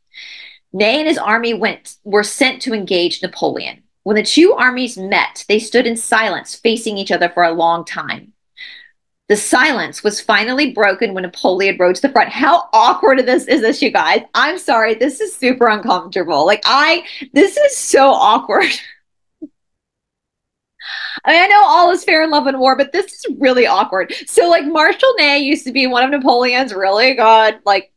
Speaker 1: Ney and his army went, were sent to engage Napoleon. When the two armies met, they stood in silence, facing each other for a long time. The silence was finally broken when Napoleon rode to the front. How awkward is this is this, you guys? I'm sorry, this is super uncomfortable. Like I, this is so awkward. [laughs] I mean, I know all is fair in love and war, but this is really awkward. So, like, Marshal Ney used to be one of Napoleon's really good, like,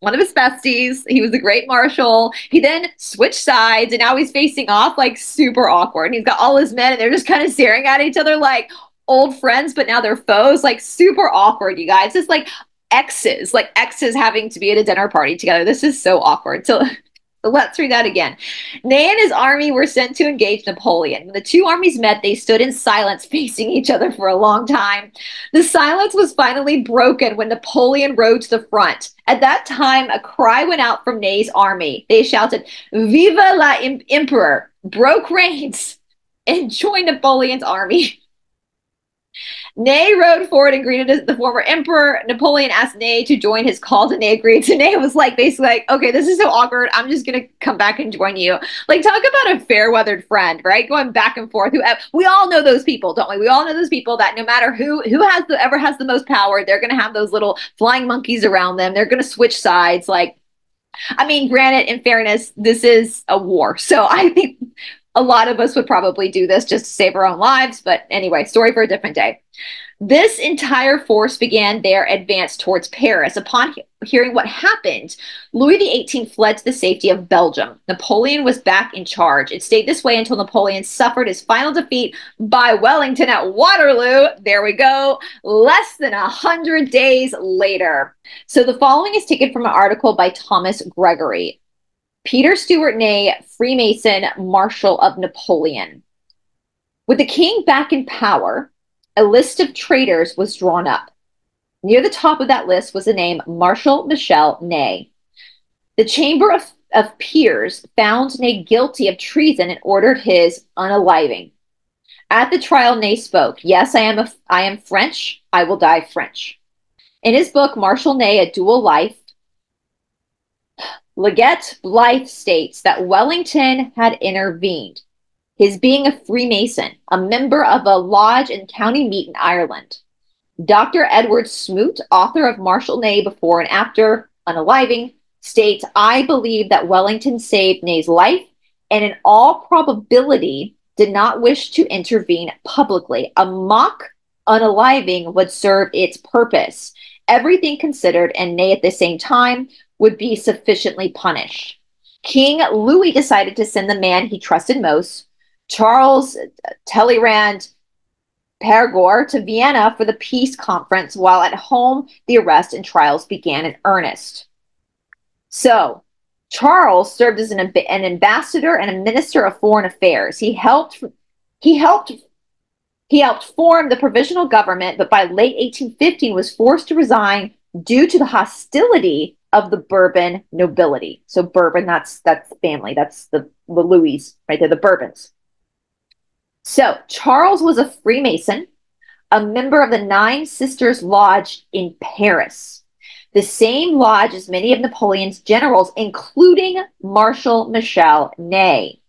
Speaker 1: one of his besties. He was a great marshal. He then switched sides, and now he's facing off, like, super awkward. And he's got all his men, and they're just kind of staring at each other, like, old friends, but now they're foes. Like super awkward, you guys. It's like exes, like exes having to be at a dinner party together. This is so awkward. So [laughs] let's read that again. Ney and his army were sent to engage Napoleon. When the two armies met, they stood in silence, [laughs] facing each other for a long time. The silence was finally broken when Napoleon rode to the front. At that time, a cry went out from Ney's army. They shouted, Viva la Emperor! Broke reins and joined Napoleon's army. [laughs] Ney rode forward and greeted the former emperor. Napoleon asked Ney to join his call, [laughs] and Ney agreed. So Ney was like, basically, like, okay, this is so awkward. I'm just gonna come back and join you. Like, talk about a fair weathered friend, right? Going back and forth. Who we all know those people, don't we? We all know those people that no matter who who has the ever has the most power, they're gonna have those little flying monkeys around them. They're gonna switch sides. Like, I mean, granted, in fairness, this is a war, so I think a lot of us would probably do this just to save our own lives. But anyway, story for a different day. This entire force began their advance towards Paris. Upon he hearing what happened, Louis XVIII fled to the safety of Belgium. Napoleon was back in charge. It stayed this way until Napoleon suffered his final defeat by Wellington at Waterloo. There we go. Less than a hundred days later. So the following is taken from an article by Thomas Gregory. Peter Stuart Ney, Freemason, Marshal of Napoleon. With the king back in power, a list of traitors was drawn up. Near the top of that list was the name Marshal Michel Ney. The Chamber of, of Peers found Ney guilty of treason and ordered his unaliving. At the trial, Ney spoke, Yes, I am, a, I am French. I will die French. In his book, Marshal Ney, A Dual Life, LeGette Blythe states that Wellington had intervened, his being a Freemason, a member of a lodge in County Meath in Ireland. Dr. Edward Smoot, author of Marshal Ney Before and After Unaliving, states, I believe that Wellington saved Ney's life and in all probability did not wish to intervene publicly. A mock unaliving would serve its purpose. Everything considered, and Ney at the same time would be sufficiently punished. King Louis decided to send the man he trusted most, Charles Talleyrand Perigord, to Vienna for the peace conference, while at home the arrest and trials began in earnest. So, Charles served as an, an ambassador and a minister of foreign affairs. He helped he helped he helped form the provisional government, but by late 1815 was forced to resign due to the hostility of the Bourbon nobility. So Bourbon, that's that's family, that's the, the Louis, right there, the Bourbons. So Charles was a Freemason, a member of the Nine Sisters Lodge in Paris. The same lodge as many of Napoleon's generals, including Marshal Michel Ney.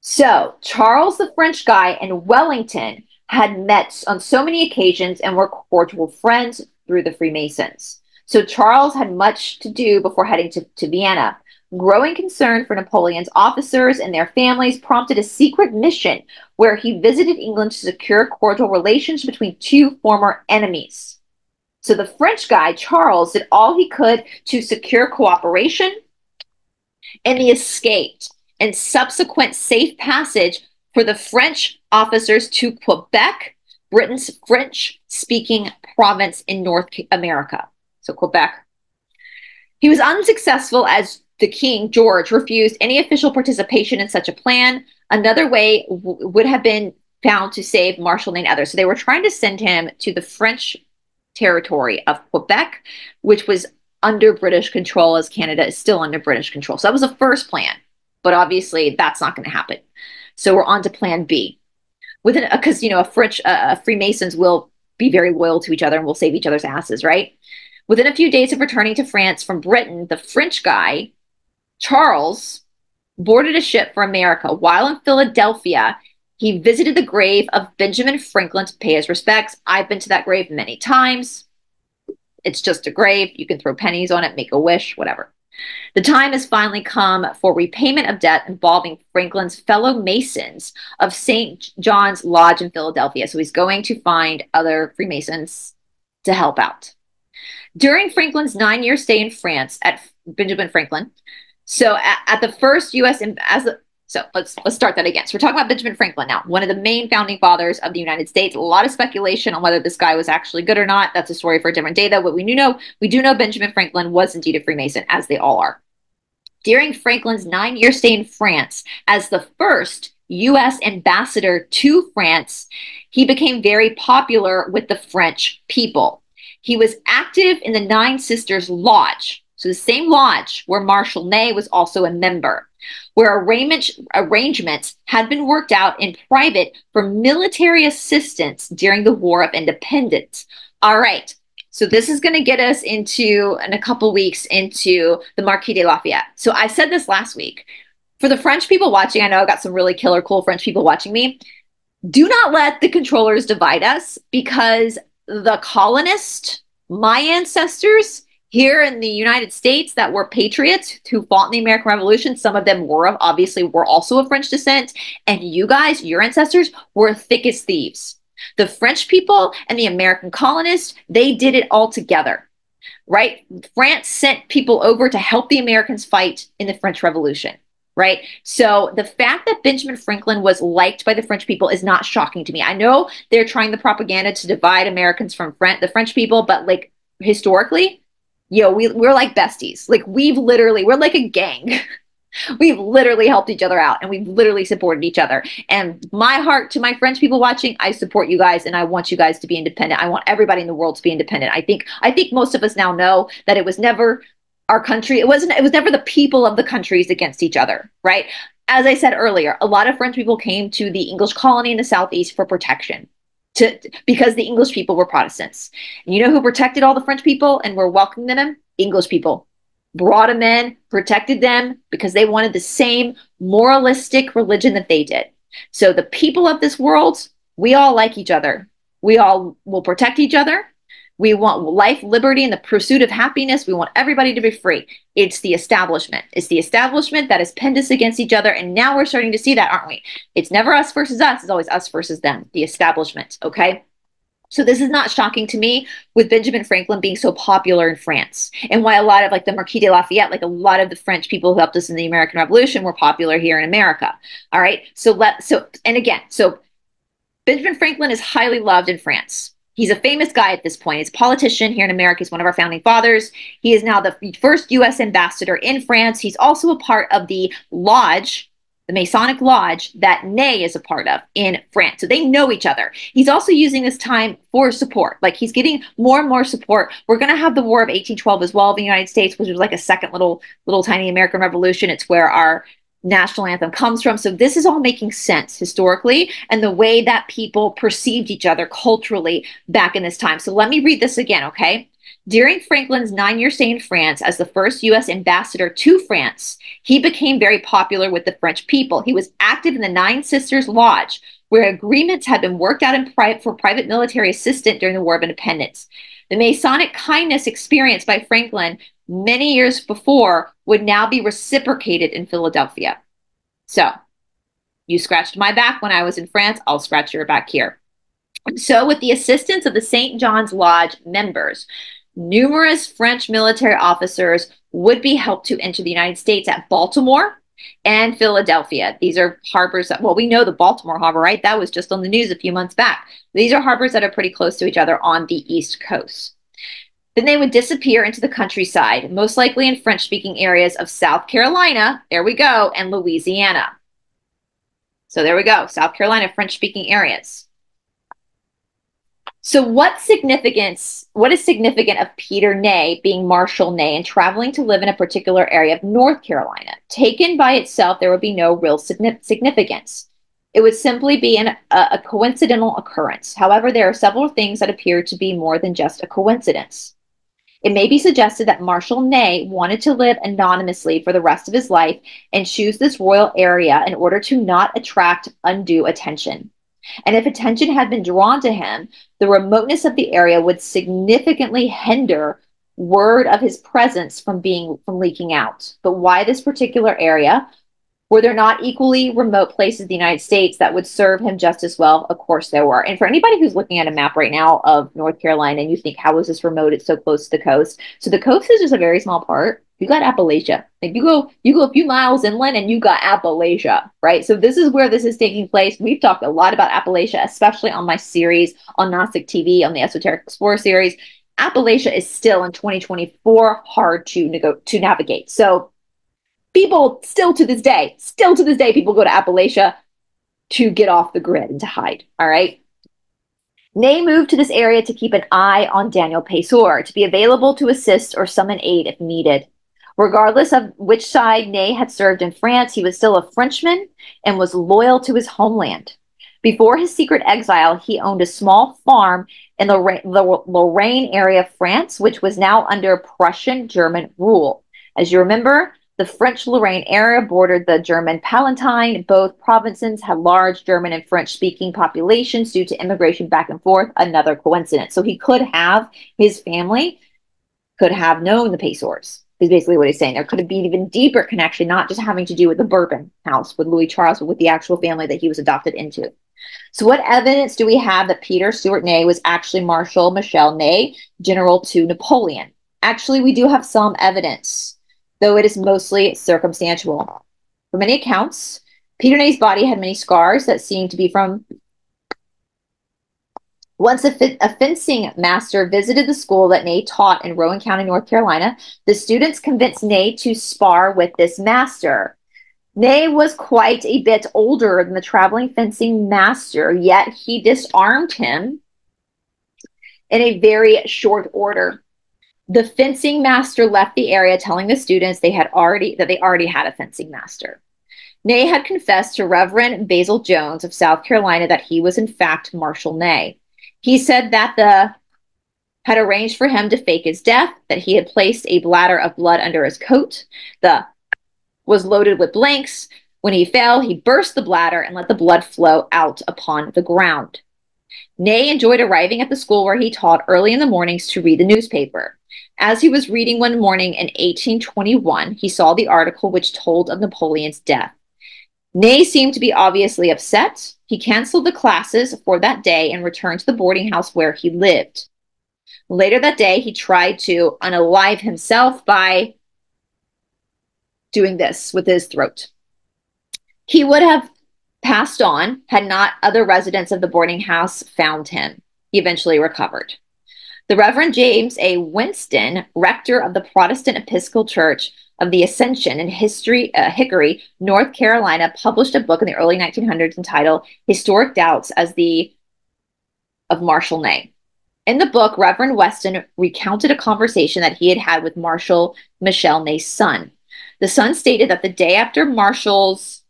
Speaker 1: So Charles, the French guy, and Wellington had met on so many occasions and were cordial friends through the Freemasons. So Charles had much to do before heading to, to Vienna. Growing concern for Napoleon's officers and their families prompted a secret mission where he visited England to secure cordial relations between two former enemies. So the French guy, Charles, did all he could to secure cooperation, and he escaped and subsequent safe passage for the French officers to Quebec, Britain's French speaking province in North America. So, Quebec. He was unsuccessful as the king, George, refused any official participation in such a plan. Another way would have been found to save Marshal Ney and others. So, they were trying to send him to the French territory of Quebec, which was under British control, as Canada is still under British control. So, that was the first plan. But obviously, that's not going to happen. So we're on to Plan B. Within because you know a French uh, Freemasons will be very loyal to each other and will save each other's asses, right? Within a few days of returning to France from Britain, the French guy Charles boarded a ship for America. While in Philadelphia, he visited the grave of Benjamin Franklin to pay his respects. I've been to that grave many times. It's just a grave. You can throw pennies on it, make a wish, whatever. The time has finally come for repayment of debt involving Franklin's fellow Masons of St. John's Lodge in Philadelphia. So he's going to find other Freemasons to help out. During Franklin's nine year stay in France at Benjamin Franklin, so at, at the first U.S. as so let's let's start that again. So we're talking about Benjamin Franklin now, one of the main founding fathers of the United States. A lot of speculation on whether this guy was actually good or not. That's a story for a different day, though. What we do know, we do know Benjamin Franklin was indeed a Freemason, as they all are. During Franklin's nine-year stay in France as the first U.S. ambassador to France, he became very popular with the French people. He was active in the Nine Sisters Lodge, so the same lodge where Marshal Ney was also a member where arrangement, arrangements had been worked out in private for military assistance during the War of Independence. All right. So this is going to get us into in a couple weeks into the Marquis de Lafayette. So I said this last week. For the French people watching, I know I've got some really killer cool French people watching me. Do not let the controllers divide us because the colonists, my ancestors, here in the United States that were patriots who fought in the American Revolution. Some of them were obviously were also of French descent. And you guys, your ancestors, were thick as thieves. The French people and the American colonists, they did it all together. Right? France sent people over to help the Americans fight in the French Revolution right? So the fact that Benjamin Franklin was liked by the French people is not shocking to me. I know they're trying the propaganda to divide Americans from French, the French people, but like historically, yo, we, we're like besties. Like we've literally, we're like a gang. [laughs] we've literally helped each other out and we've literally supported each other. And my heart to my French people watching, I support you guys and I want you guys to be independent. I want everybody in the world to be independent. I think I think most of us now know that it was never our country. It wasn't it was never the people of the countries against each other, right? As I said earlier, a lot of French people came to the English colony in the southeast for protection to because the English people were Protestants. And you know who protected all the French people and were welcoming them? English people. Brought them in, protected them because they wanted the same moralistic religion that they did. So the people of this world, we all like each other. We all will protect each other. We want life, liberty, and the pursuit of happiness. We want everybody to be free. It's the establishment. It's the establishment that has pinned us against each other. And now we're starting to see that, aren't we? It's never us versus us. It's always us versus them, the establishment. Okay. So this is not shocking to me with Benjamin Franklin being so popular in France and why a lot of like the Marquis de Lafayette, like a lot of the French people who helped us in the American Revolution were popular here in America. All right. So let so and again, so Benjamin Franklin is highly loved in France. He's a famous guy at this point. He's a politician here in America. He's one of our founding fathers. He is now the first U.S. ambassador in France. He's also a part of the lodge the Masonic Lodge that Ney is a part of in France. So they know each other. He's also using this time for support. Like he's getting more and more support. We're going to have the War of 1812 as well in the United States, which was like a second little, little tiny American Revolution. It's where our national anthem comes from. So this is all making sense historically and the way that people perceived each other culturally back in this time. So let me read this again, okay? During Franklin's nine year stay in France as the first U.S. ambassador to France, he became very popular with the French people. He was active in the Nine Sisters Lodge, where agreements had been worked out in for private military assistance during the War of Independence. The Masonic kindness experienced by Franklin many years before would now be reciprocated in Philadelphia. So, you scratched my back when I was in France, I'll scratch your back here. So, with the assistance of the St. John's Lodge members, numerous French military officers would be helped to enter the United States at Baltimore and Philadelphia. These are harbors that, well, we know the Baltimore harbor, right? That was just on the news a few months back. These are harbors that are pretty close to each other on the East Coast. Then they would disappear into the countryside, most likely in French speaking areas of South Carolina, there we go, and Louisiana. So there we go, South Carolina, French speaking areas. So what significance, what is significant of Peter Ney being Marshal Ney and traveling to live in a particular area of North Carolina? Taken by itself, there would be no real significance. It would simply be an, a, a coincidental occurrence. However, there are several things that appear to be more than just a coincidence. It may be suggested that Marshal Ney wanted to live anonymously for the rest of his life and choose this royal area in order to not attract undue attention. And if attention had been drawn to him, the remoteness of the area would significantly hinder word of his presence from being from leaking out. But why this particular area? Were there not equally remote places in the United States that would serve him just as well? Of course there were. And for anybody who's looking at a map right now of North Carolina and you think, how is this remote? It's so close to the coast. So the coast is just a very small part. You got Appalachia. Like you go, you go a few miles inland and you got Appalachia, right? So this is where this is taking place. We've talked a lot about Appalachia, especially on my series on Gnostic TV on the Esoteric Explorer series. Appalachia is still in 2024 hard to to navigate. So people still to this day, still to this day, people go to Appalachia to get off the grid and to hide. All right. Ney moved to this area to keep an eye on Daniel Payseur, to be available to assist or summon aid if needed. Regardless of which side Ney had served in France, he was still a Frenchman and was loyal to his homeland. Before his secret exile, he owned a small farm in the Lorraine area of France, which was now under Prussian German rule. As you remember, the French Lorraine area bordered the German Palatine. Both provinces had large German and French speaking populations due to immigration back and forth. Another coincidence. So he could have his family could have known the Payseurs, is basically what he's saying. There could have been even deeper connection, not just having to do with the Bourbon house with Louis Charles, but with the actual family that he was adopted into. So, what evidence do we have that Peter Stuart Ney was actually Marshal Michel Ney, general to Napoleon? Actually, we do have some evidence though it is mostly circumstantial. For many accounts, Peter Ney's body had many scars that seemed to be from once a, a, fencing master visited the school that Ney taught in Rowan County, North Carolina, the students convinced Ney to spar with this master. Ney was quite a bit older than the traveling fencing master, yet he disarmed him in a very short order. The fencing master left the area telling the students they had already that they already had a fencing master. Ney had confessed to Reverend Basil Jones of South Carolina that he was in fact Marshal Ney. He said that the had arranged for him to fake his death, that he had placed a bladder of blood under his coat. The was loaded with blanks. When he fell, he burst the bladder and let the blood flow out upon the ground. Ney enjoyed arriving at the school where he taught early in the mornings to read the newspaper. As he was reading one morning in 1821, he saw the article which told of Napoleon's death. Ney seemed to be obviously upset. He canceled the classes for that day and returned to the boarding house where he lived. Later that day, he tried to unalive himself by doing this with his throat. He would have passed on had not other residents of the boarding house found him. He eventually recovered. The Reverend James A. Weston, rector of the Protestant Episcopal Church of the Ascension in History, uh, Hickory, North Carolina, published a book in the early 1900s entitled Historic Doubts as the of Marshal Ney. In the book, Reverend Weston recounted a conversation that he had had with Marshal Michel Ney's son. The son stated that the day after Marshall's,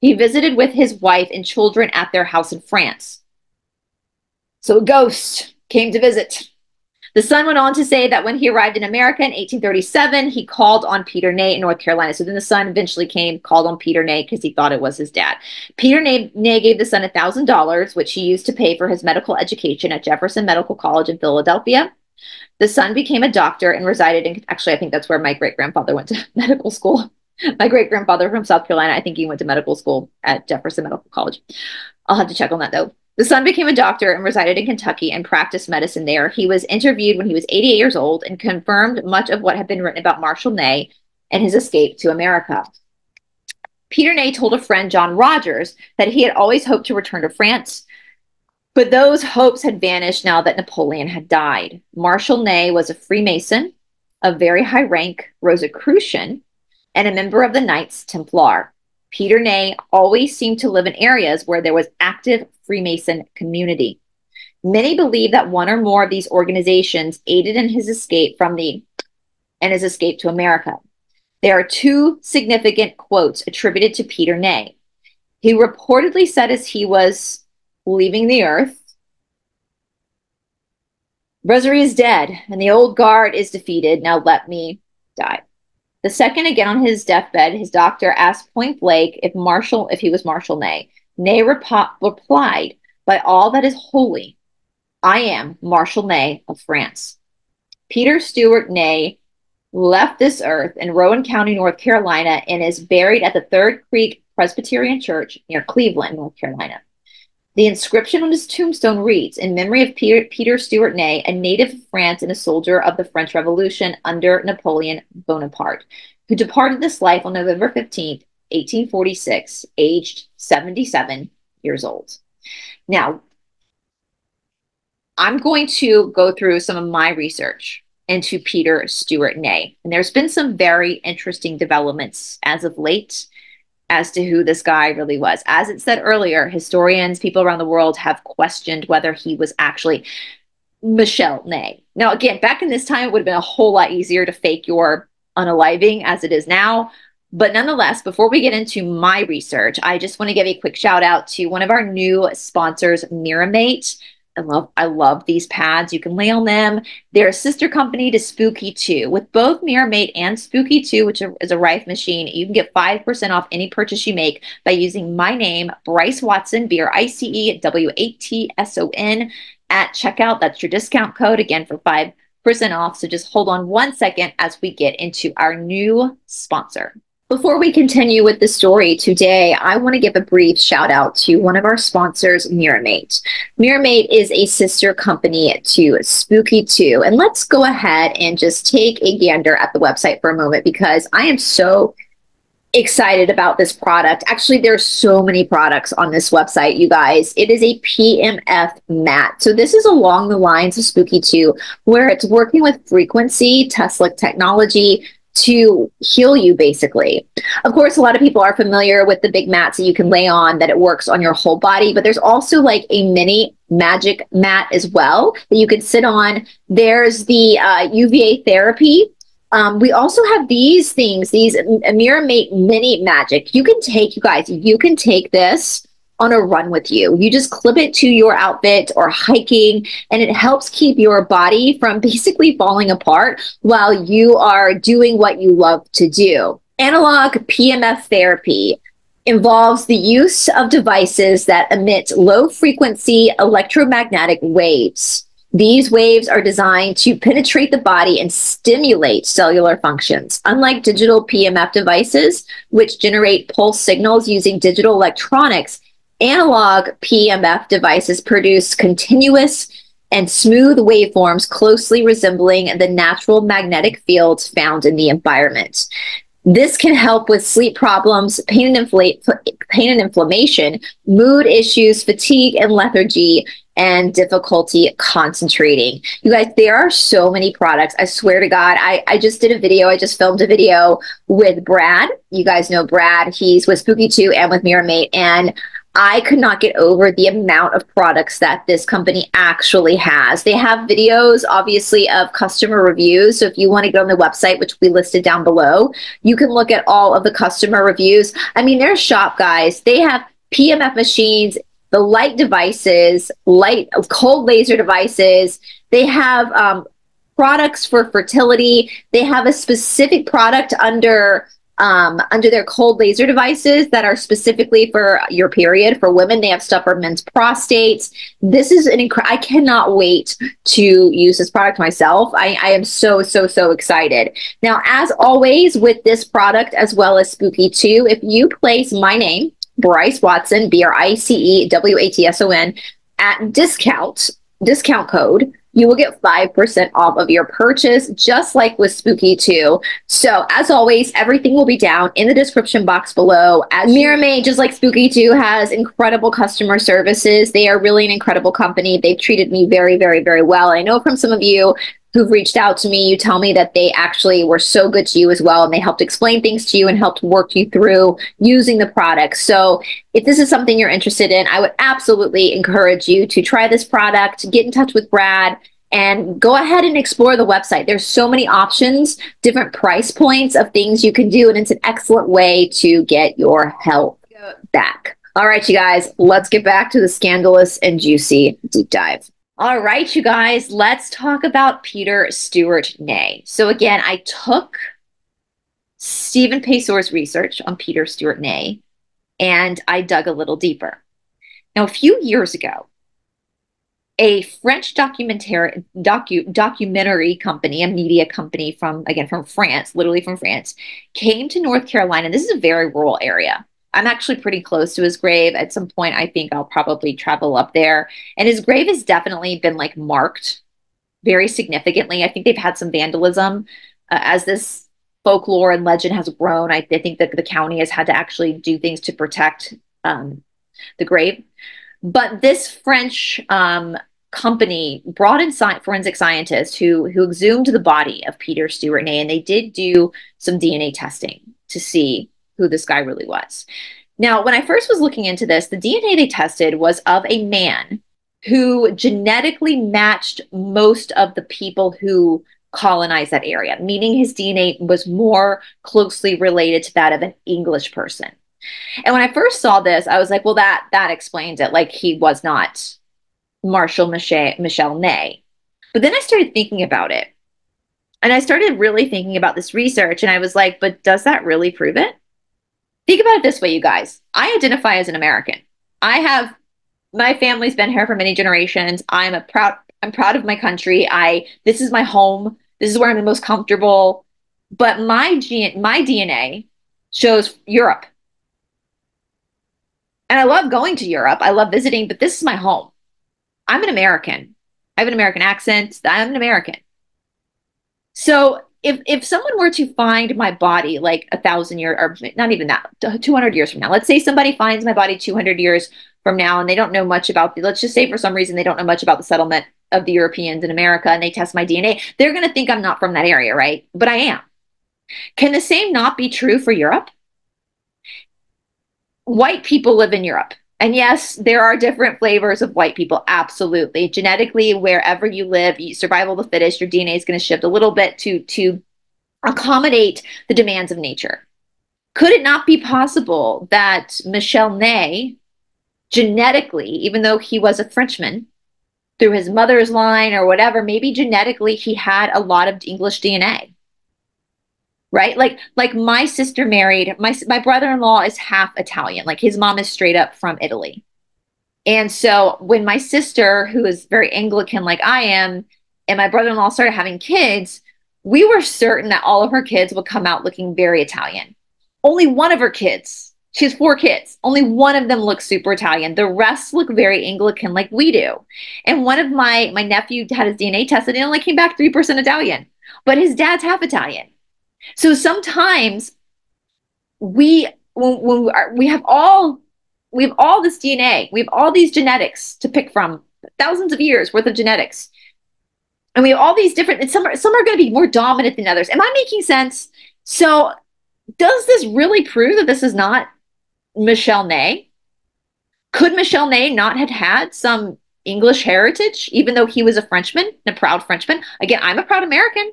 Speaker 1: he visited with his wife and children at their house in France. So a ghost came to visit. The son went on to say that when he arrived in America in 1837, he called on Peter Ney in North Carolina. So then the son eventually came, called on Peter Ney because he thought it was his dad. Peter Ney, gave the son $1,000, which he used to pay for his medical education at Jefferson Medical College in Philadelphia. The son became a doctor and resided in, actually, I think that's where my great grandfather went to [laughs] medical school. my great grandfather from South Carolina, I think he went to medical school at Jefferson Medical College. I'll have to check on that though. The son became a doctor and resided in Kentucky and practiced medicine there. He was interviewed when he was 88 years old and confirmed much of what had been written about Marshal Ney and his escape to America. Peter Ney told a friend, John Rogers, that he had always hoped to return to France, but those hopes had vanished now that Napoleon had died. Marshal Ney was a Freemason of very high rank, Rosicrucian, and a member of the Knights Templar. Peter Ney always seemed to live in areas where there was active Freemason community. Many believe that one or more of these organizations aided in his escape from the and his escape to America. There are two significant quotes attributed to Peter Ney. He reportedly said as he was leaving the earth, Rosary is dead, and the old guard is defeated. Now let me die. The second, again on his deathbed, his doctor asked point blank if Marshall, if he was Marshal Ney. Ney rep- replied, "By all that is holy, I am Marshal Ney of France." Peter Stuart Ney left this earth in Rowan County, North Carolina, and is buried at the Third Creek Presbyterian Church near Cleveland, North Carolina. The inscription on his tombstone reads, In memory of Peter, Peter Stuart Ney, a native of France and a soldier of the French Revolution under Napoleon Bonaparte, who departed this life on November 15th, 1846, aged 77 years old. Now, I'm going to go through some of my research into Peter Stuart Ney. And there's been some very interesting developments as of late as to who this guy really was. As it said earlier, historians, people around the world have questioned whether he was actually Michel Ney. Now, again, back in this time, it would have been a whole lot easier to fake your unaliving as it is now. But nonetheless, before we get into my research, I just want to give a quick shout out to one of our new sponsors, MiraMate. I love I love these pads. You can lay on them. They're a sister company to Spooky 2. With both MiraMate and Spooky 2, which is a Rife machine, you can get 5% off any purchase you make by using my name, Brice Watson, B-R-I-C-E W-A-T-S-O-N at checkout. That's your discount code again for 5% off. So just hold on one second as we get into our new sponsor. Before we continue with the story today, I want to give a brief shout out to one of our sponsors, MiraMate. MiraMate is a sister company to Spooky 2. And let's go ahead and just take a gander at the website for a moment because I am so excited about this product. Actually, there's so many products on this website, you guys. It is a PEMF mat. So this is along the lines of Spooky 2, where it's working with frequency, Tesla technology, to heal you basically. Of course, a lot of people are familiar with the big mats that you can lay on that it works on your whole body, but there's also like a mini magic mat as well that you can sit on. There's the uh, UVA therapy. Um, we also have these things, these MiraMate Mini Magic. You can take, you guys, you can take this on a run with you. You just clip it to your outfit or hiking, and it helps keep your body from [laughs] basically falling apart while you are doing what you love to do. Analog PEMF therapy involves the use of devices that emit low frequency electromagnetic waves. These waves are designed to penetrate the body and stimulate cellular functions. Unlike digital PEMF devices, which generate pulse signals using digital electronics, analog PEMF devices produce continuous and smooth waveforms closely resembling the natural magnetic fields found in the environment. This can help with sleep problems, pain and, pain and inflammation, mood issues, fatigue and lethargy, and difficulty concentrating. You guys, there are so many products. I swear to God, I, I just did a video. I just filmed a video with Brad. You guys know Brad. He's with Spooky 2 and with MiraMate. And I could not get over the amount of products that this company actually has. They have videos, obviously, of customer reviews. So if you want to go on the website, which we listed down below, you can look at all of the customer reviews. I mean, their shop, guys, they have PEMF machines, the light devices, light cold laser devices. They have um, products for fertility. They have a specific product under um, under their cold laser devices that are specifically for your period. For women, they have stuff for men's prostates. This is an incredible, I cannot wait to use this product myself. I, I am so, so, so excited. Now, as always with this product, as well as Spooky 2, if you place my name, Brice Watson, B R I C E W A T S O N, at discount, discount code, you will get 5% off of your purchase, just like with Spooky 2. So, as always, everything will be down in the description box below. As MiraMate, just like Spooky 2, has incredible customer services. They are really an incredible company. They've treated me very, very, very well. I know from some of you who've reached out to me, you tell me that they actually were so good to you as well and they helped explain things to you and helped work you through using the product. So, if this is something you're interested in, I would absolutely encourage you to try this product, get in touch with Brad and go ahead and explore the website. There's so many options, different price points of things you can do, and it's an excellent way to get your health back. All right, you guys, let's get back to the scandalous and juicy deep dive. All right, you guys, let's talk about Peter Stuart Ney. So, again, I took Stephen Payseur's research on Peter Stuart Ney and I dug a little deeper. Now, a few years ago, a French documentary docu, documentary company, a media company from again from France, literally from France, came to North Carolina. This is a very rural area. I'm actually pretty close to his grave. At some point, I think I'll probably travel up there. And his grave has definitely been like marked very significantly. I think they've had some vandalism uh, as this folklore and legend has grown. I, I, think that the county has had to actually do things to protect um, the grave. But this French um, company brought in sci- forensic scientists who who exhumed the body of Peter Stuart Ney, and they did do some DNA testing to see who this guy really was. Now, when I first was looking into this, the DNA they tested was of a man who genetically matched most of the people who colonized that area, meaning his DNA was more closely related to that of an English person. And when I first saw this, I was like, well, that that explains it. Like he was not Marshal Michel, Michel Ney. But then I started thinking about it. And I started really thinking about this research. And I was like, but does that really prove it? Think about it this way, you guys. I identify as an American. I have my family's been here for many generations. I'm a proud I'm proud of my country. I this is my home. This is where I'm the most comfortable. But my gen, my DNA shows Europe. And I love going to Europe. I love visiting, but this is my home. I'm an American. I have an American accent. I'm an American. So if if someone were to find my body like a thousand years or not even that 200 years from now let's say somebody finds my body 200 years from now and they don't know much about the let's just say for some reason they don't know much about the settlement of the europeans in america and they test my dna they're going to think i'm not from that area right? But i am. Can the same not be true for europe? White people live in europe and yes, there are different flavors of white people. Absolutely. Genetically, wherever you live, survival of the fittest, your DNA is going to shift a little bit to, to accommodate the demands of nature. Could it not be possible that Michel Ney, genetically, even though he was a Frenchman, through his mother's line or whatever, maybe genetically he had a lot of English DNA? Right? Like like my sister married my my brother-in-law is half Italian. Like his mom is straight up from Italy. And so when my sister who is very Anglican like I am and my brother-in-law started having kids, we were certain that all of her kids would come out looking very Italian. Only one of her kids, she has four kids, only one of them looks super Italian. The rest look very Anglican like we do. And one of my my nephew had his DNA tested and only came back 3% Italian, but his dad's half Italian. So sometimes we when, when we, are, we have all we have all this DNA, we have all these genetics to pick from, thousands of years worth of genetics. And we have all these different, and some are, some are going to be more dominant than others. Am I making sense? So, does this really prove that this is not Michel Ney? Could Michel Ney not have had some English heritage, even though he was a Frenchman, and a proud Frenchman? Again, I'm a proud American.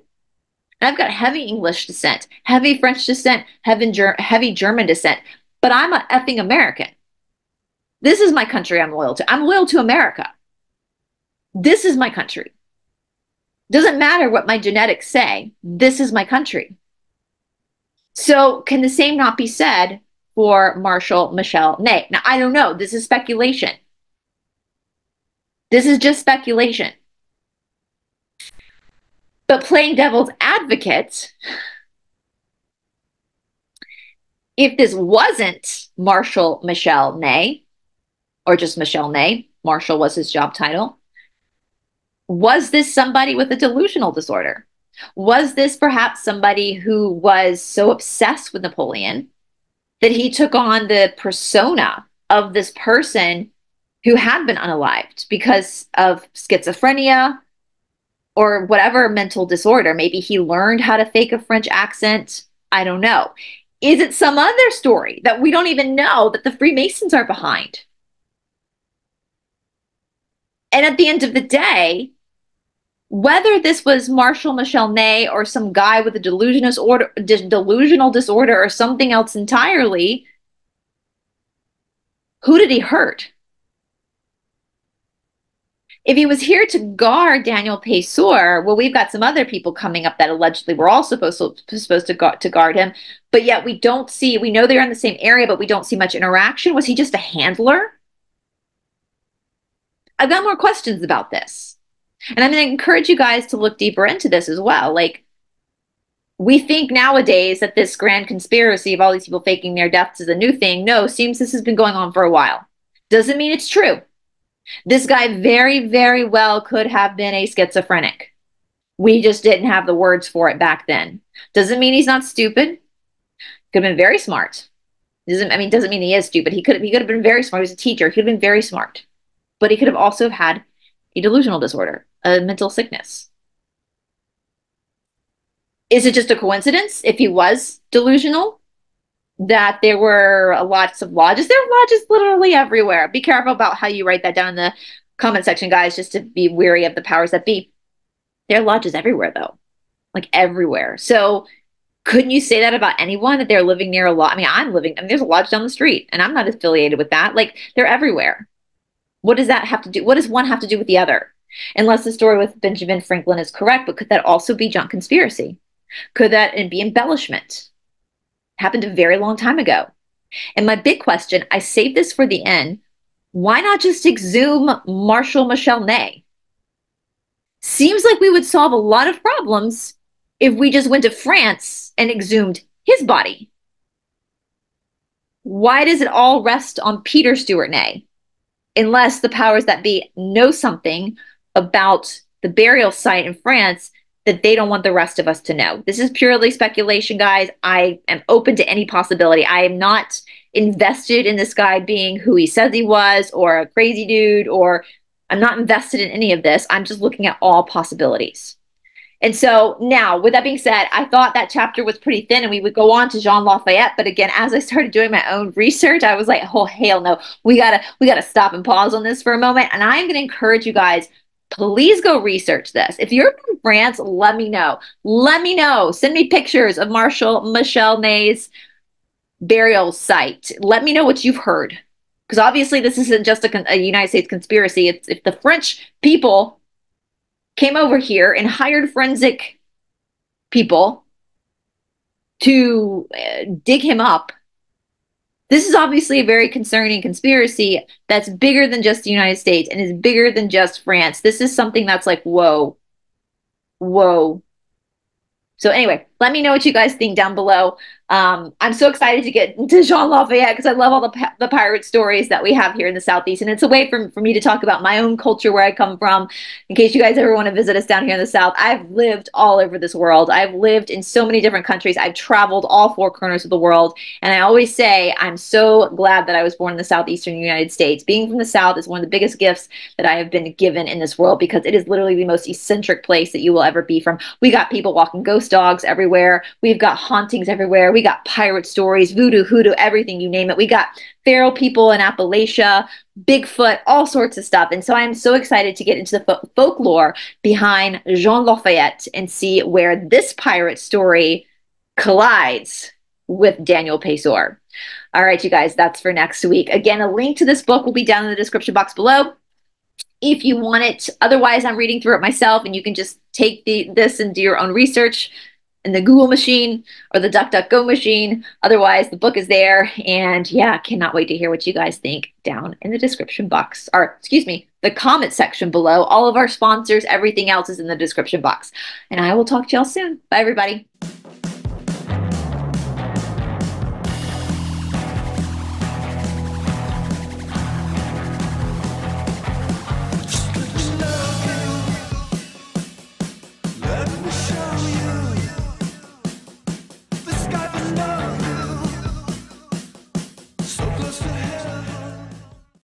Speaker 1: And I've got heavy English descent, heavy French descent, heavy, Ger- heavy German descent, but I'm a effing American. This is my country I'm loyal to. I'm loyal to America. This is my country. Doesn't matter what my genetics say. This is my country. So, can the same not be said for Marshal Michel Ney? Now, I don't know. This is speculation. This is just speculation. But playing devil's advocate, if this wasn't Marshal Michel Ney, or just Michel Ney, Marshal was his job title, was this somebody with a delusional disorder? Was this perhaps somebody who was so obsessed with Napoleon that he took on the persona of this person who had been unalived because of schizophrenia or whatever mental disorder. Maybe he learned how to fake a French accent. I don't know. Is it some other story that we don't even know that the Freemasons are behind? And at the end of the day, whether this was Marshal Michel Ney or some guy with a delusional disorder or something else entirely, who did he hurt? If he was here to guard Daniel Payseur, well, we've got some other people coming up that allegedly were all supposed to, supposed to, guard, to guard him, but yet we don't see, we know they're in the same area, but we don't see much interaction. Was he just a handler? I've got more questions about this. And I'm going to encourage you guys to look deeper into this as well. Like, we think nowadays that this grand conspiracy of all these people faking their deaths is a new thing. No, seems this has been going on for a while. Doesn't mean it's true. This guy very, very well could have been a schizophrenic. We just didn't have the words for it back then. Doesn't mean he's not stupid. Could have been very smart. Doesn't I mean doesn't mean he is stupid. He could he could have been very smart. He was a teacher. He could have been very smart. But he could have also had a delusional disorder, a mental sickness. Is it just a coincidence if he was delusional that there were lots of lodges? There are lodges literally everywhere. Be careful about how you write that down in the comment section, guys, just to be weary of the powers that be. There are lodges everywhere, though, like everywhere. So couldn't you say that about anyone that they're living near a lodge? I mean, I'm living, I mean, there's a lodge down the street and I'm not affiliated with that. Like they're everywhere. What does that have to do? What does one have to do with the other? Unless the story with Benjamin Franklin is correct, but could that also be junk conspiracy? Could that be embellishment? Happened a very long time ago. And my big question, I saved this for the end. Why not just exhume Marshal Michel Ney? Seems like we would solve a lot of problems if we just went to France and exhumed his body. Why does it all rest on Peter Stuart Ney? unless the powers that be know something about the burial site in France that they don't want the rest of us to know. This is purely speculation, guys. I am open to any possibility. I am not invested in this guy being who he says he was or a crazy dude or I'm not invested in any of this. I'm just looking at all possibilities. And so now, with that being said, I thought that chapter was pretty thin and we would go on to Jean Lafitte. But again, as I started doing my own research, I was like, oh hell no, we gotta we gotta stop and pause on this for a moment. And I'm gonna encourage you guys, please go research this. If you're from France, let me know. Let me know. Send me pictures of Marshal Michel Ney's burial site. Let me know what you've heard. Because obviously this isn't just a, a United States conspiracy. It's if the French people came over here and hired forensic people to uh, dig him up. This is obviously a very concerning conspiracy that's bigger than just the United States and is bigger than just France. This is something that's like, whoa, whoa. So, anyway, let me know what you guys think down below. Um, I'm so excited to get into Jean Lafitte because I love all the, the pirate stories that we have here in the Southeast. And it's a way for, for me to talk about my own culture, where I come from. In case you guys ever want to visit us down here in the South, I've lived all over this world. I've lived in so many different countries. I've traveled all four corners of the world. And I always say, I'm so glad that I was born in the Southeastern United States. Being from the South is one of the biggest gifts that I have been given in this world because it is literally the most eccentric place that you will ever be from. We got people walking ghost dogs everywhere. We've got hauntings everywhere. We got pirate stories, voodoo, hoodoo, everything, you name it. We got feral people in Appalachia, Bigfoot, all sorts of stuff. And so I'm so excited to get into the fo- folklore behind Jean Lafitte and see where this pirate story collides with Daniel Payseur. All right, you guys, that's for next week. Again, a link to this book will be down in the description box below if you want it. Otherwise, I'm reading through it myself, and you can just take the, this and do your own research in the Google machine or the DuckDuckGo machine. Otherwise, the book is there. And yeah, cannot wait to hear what you guys think down in the description box, or excuse me, the comment section below. All of our sponsors, everything else is in the description box. And I will talk to y'all soon. Bye, everybody.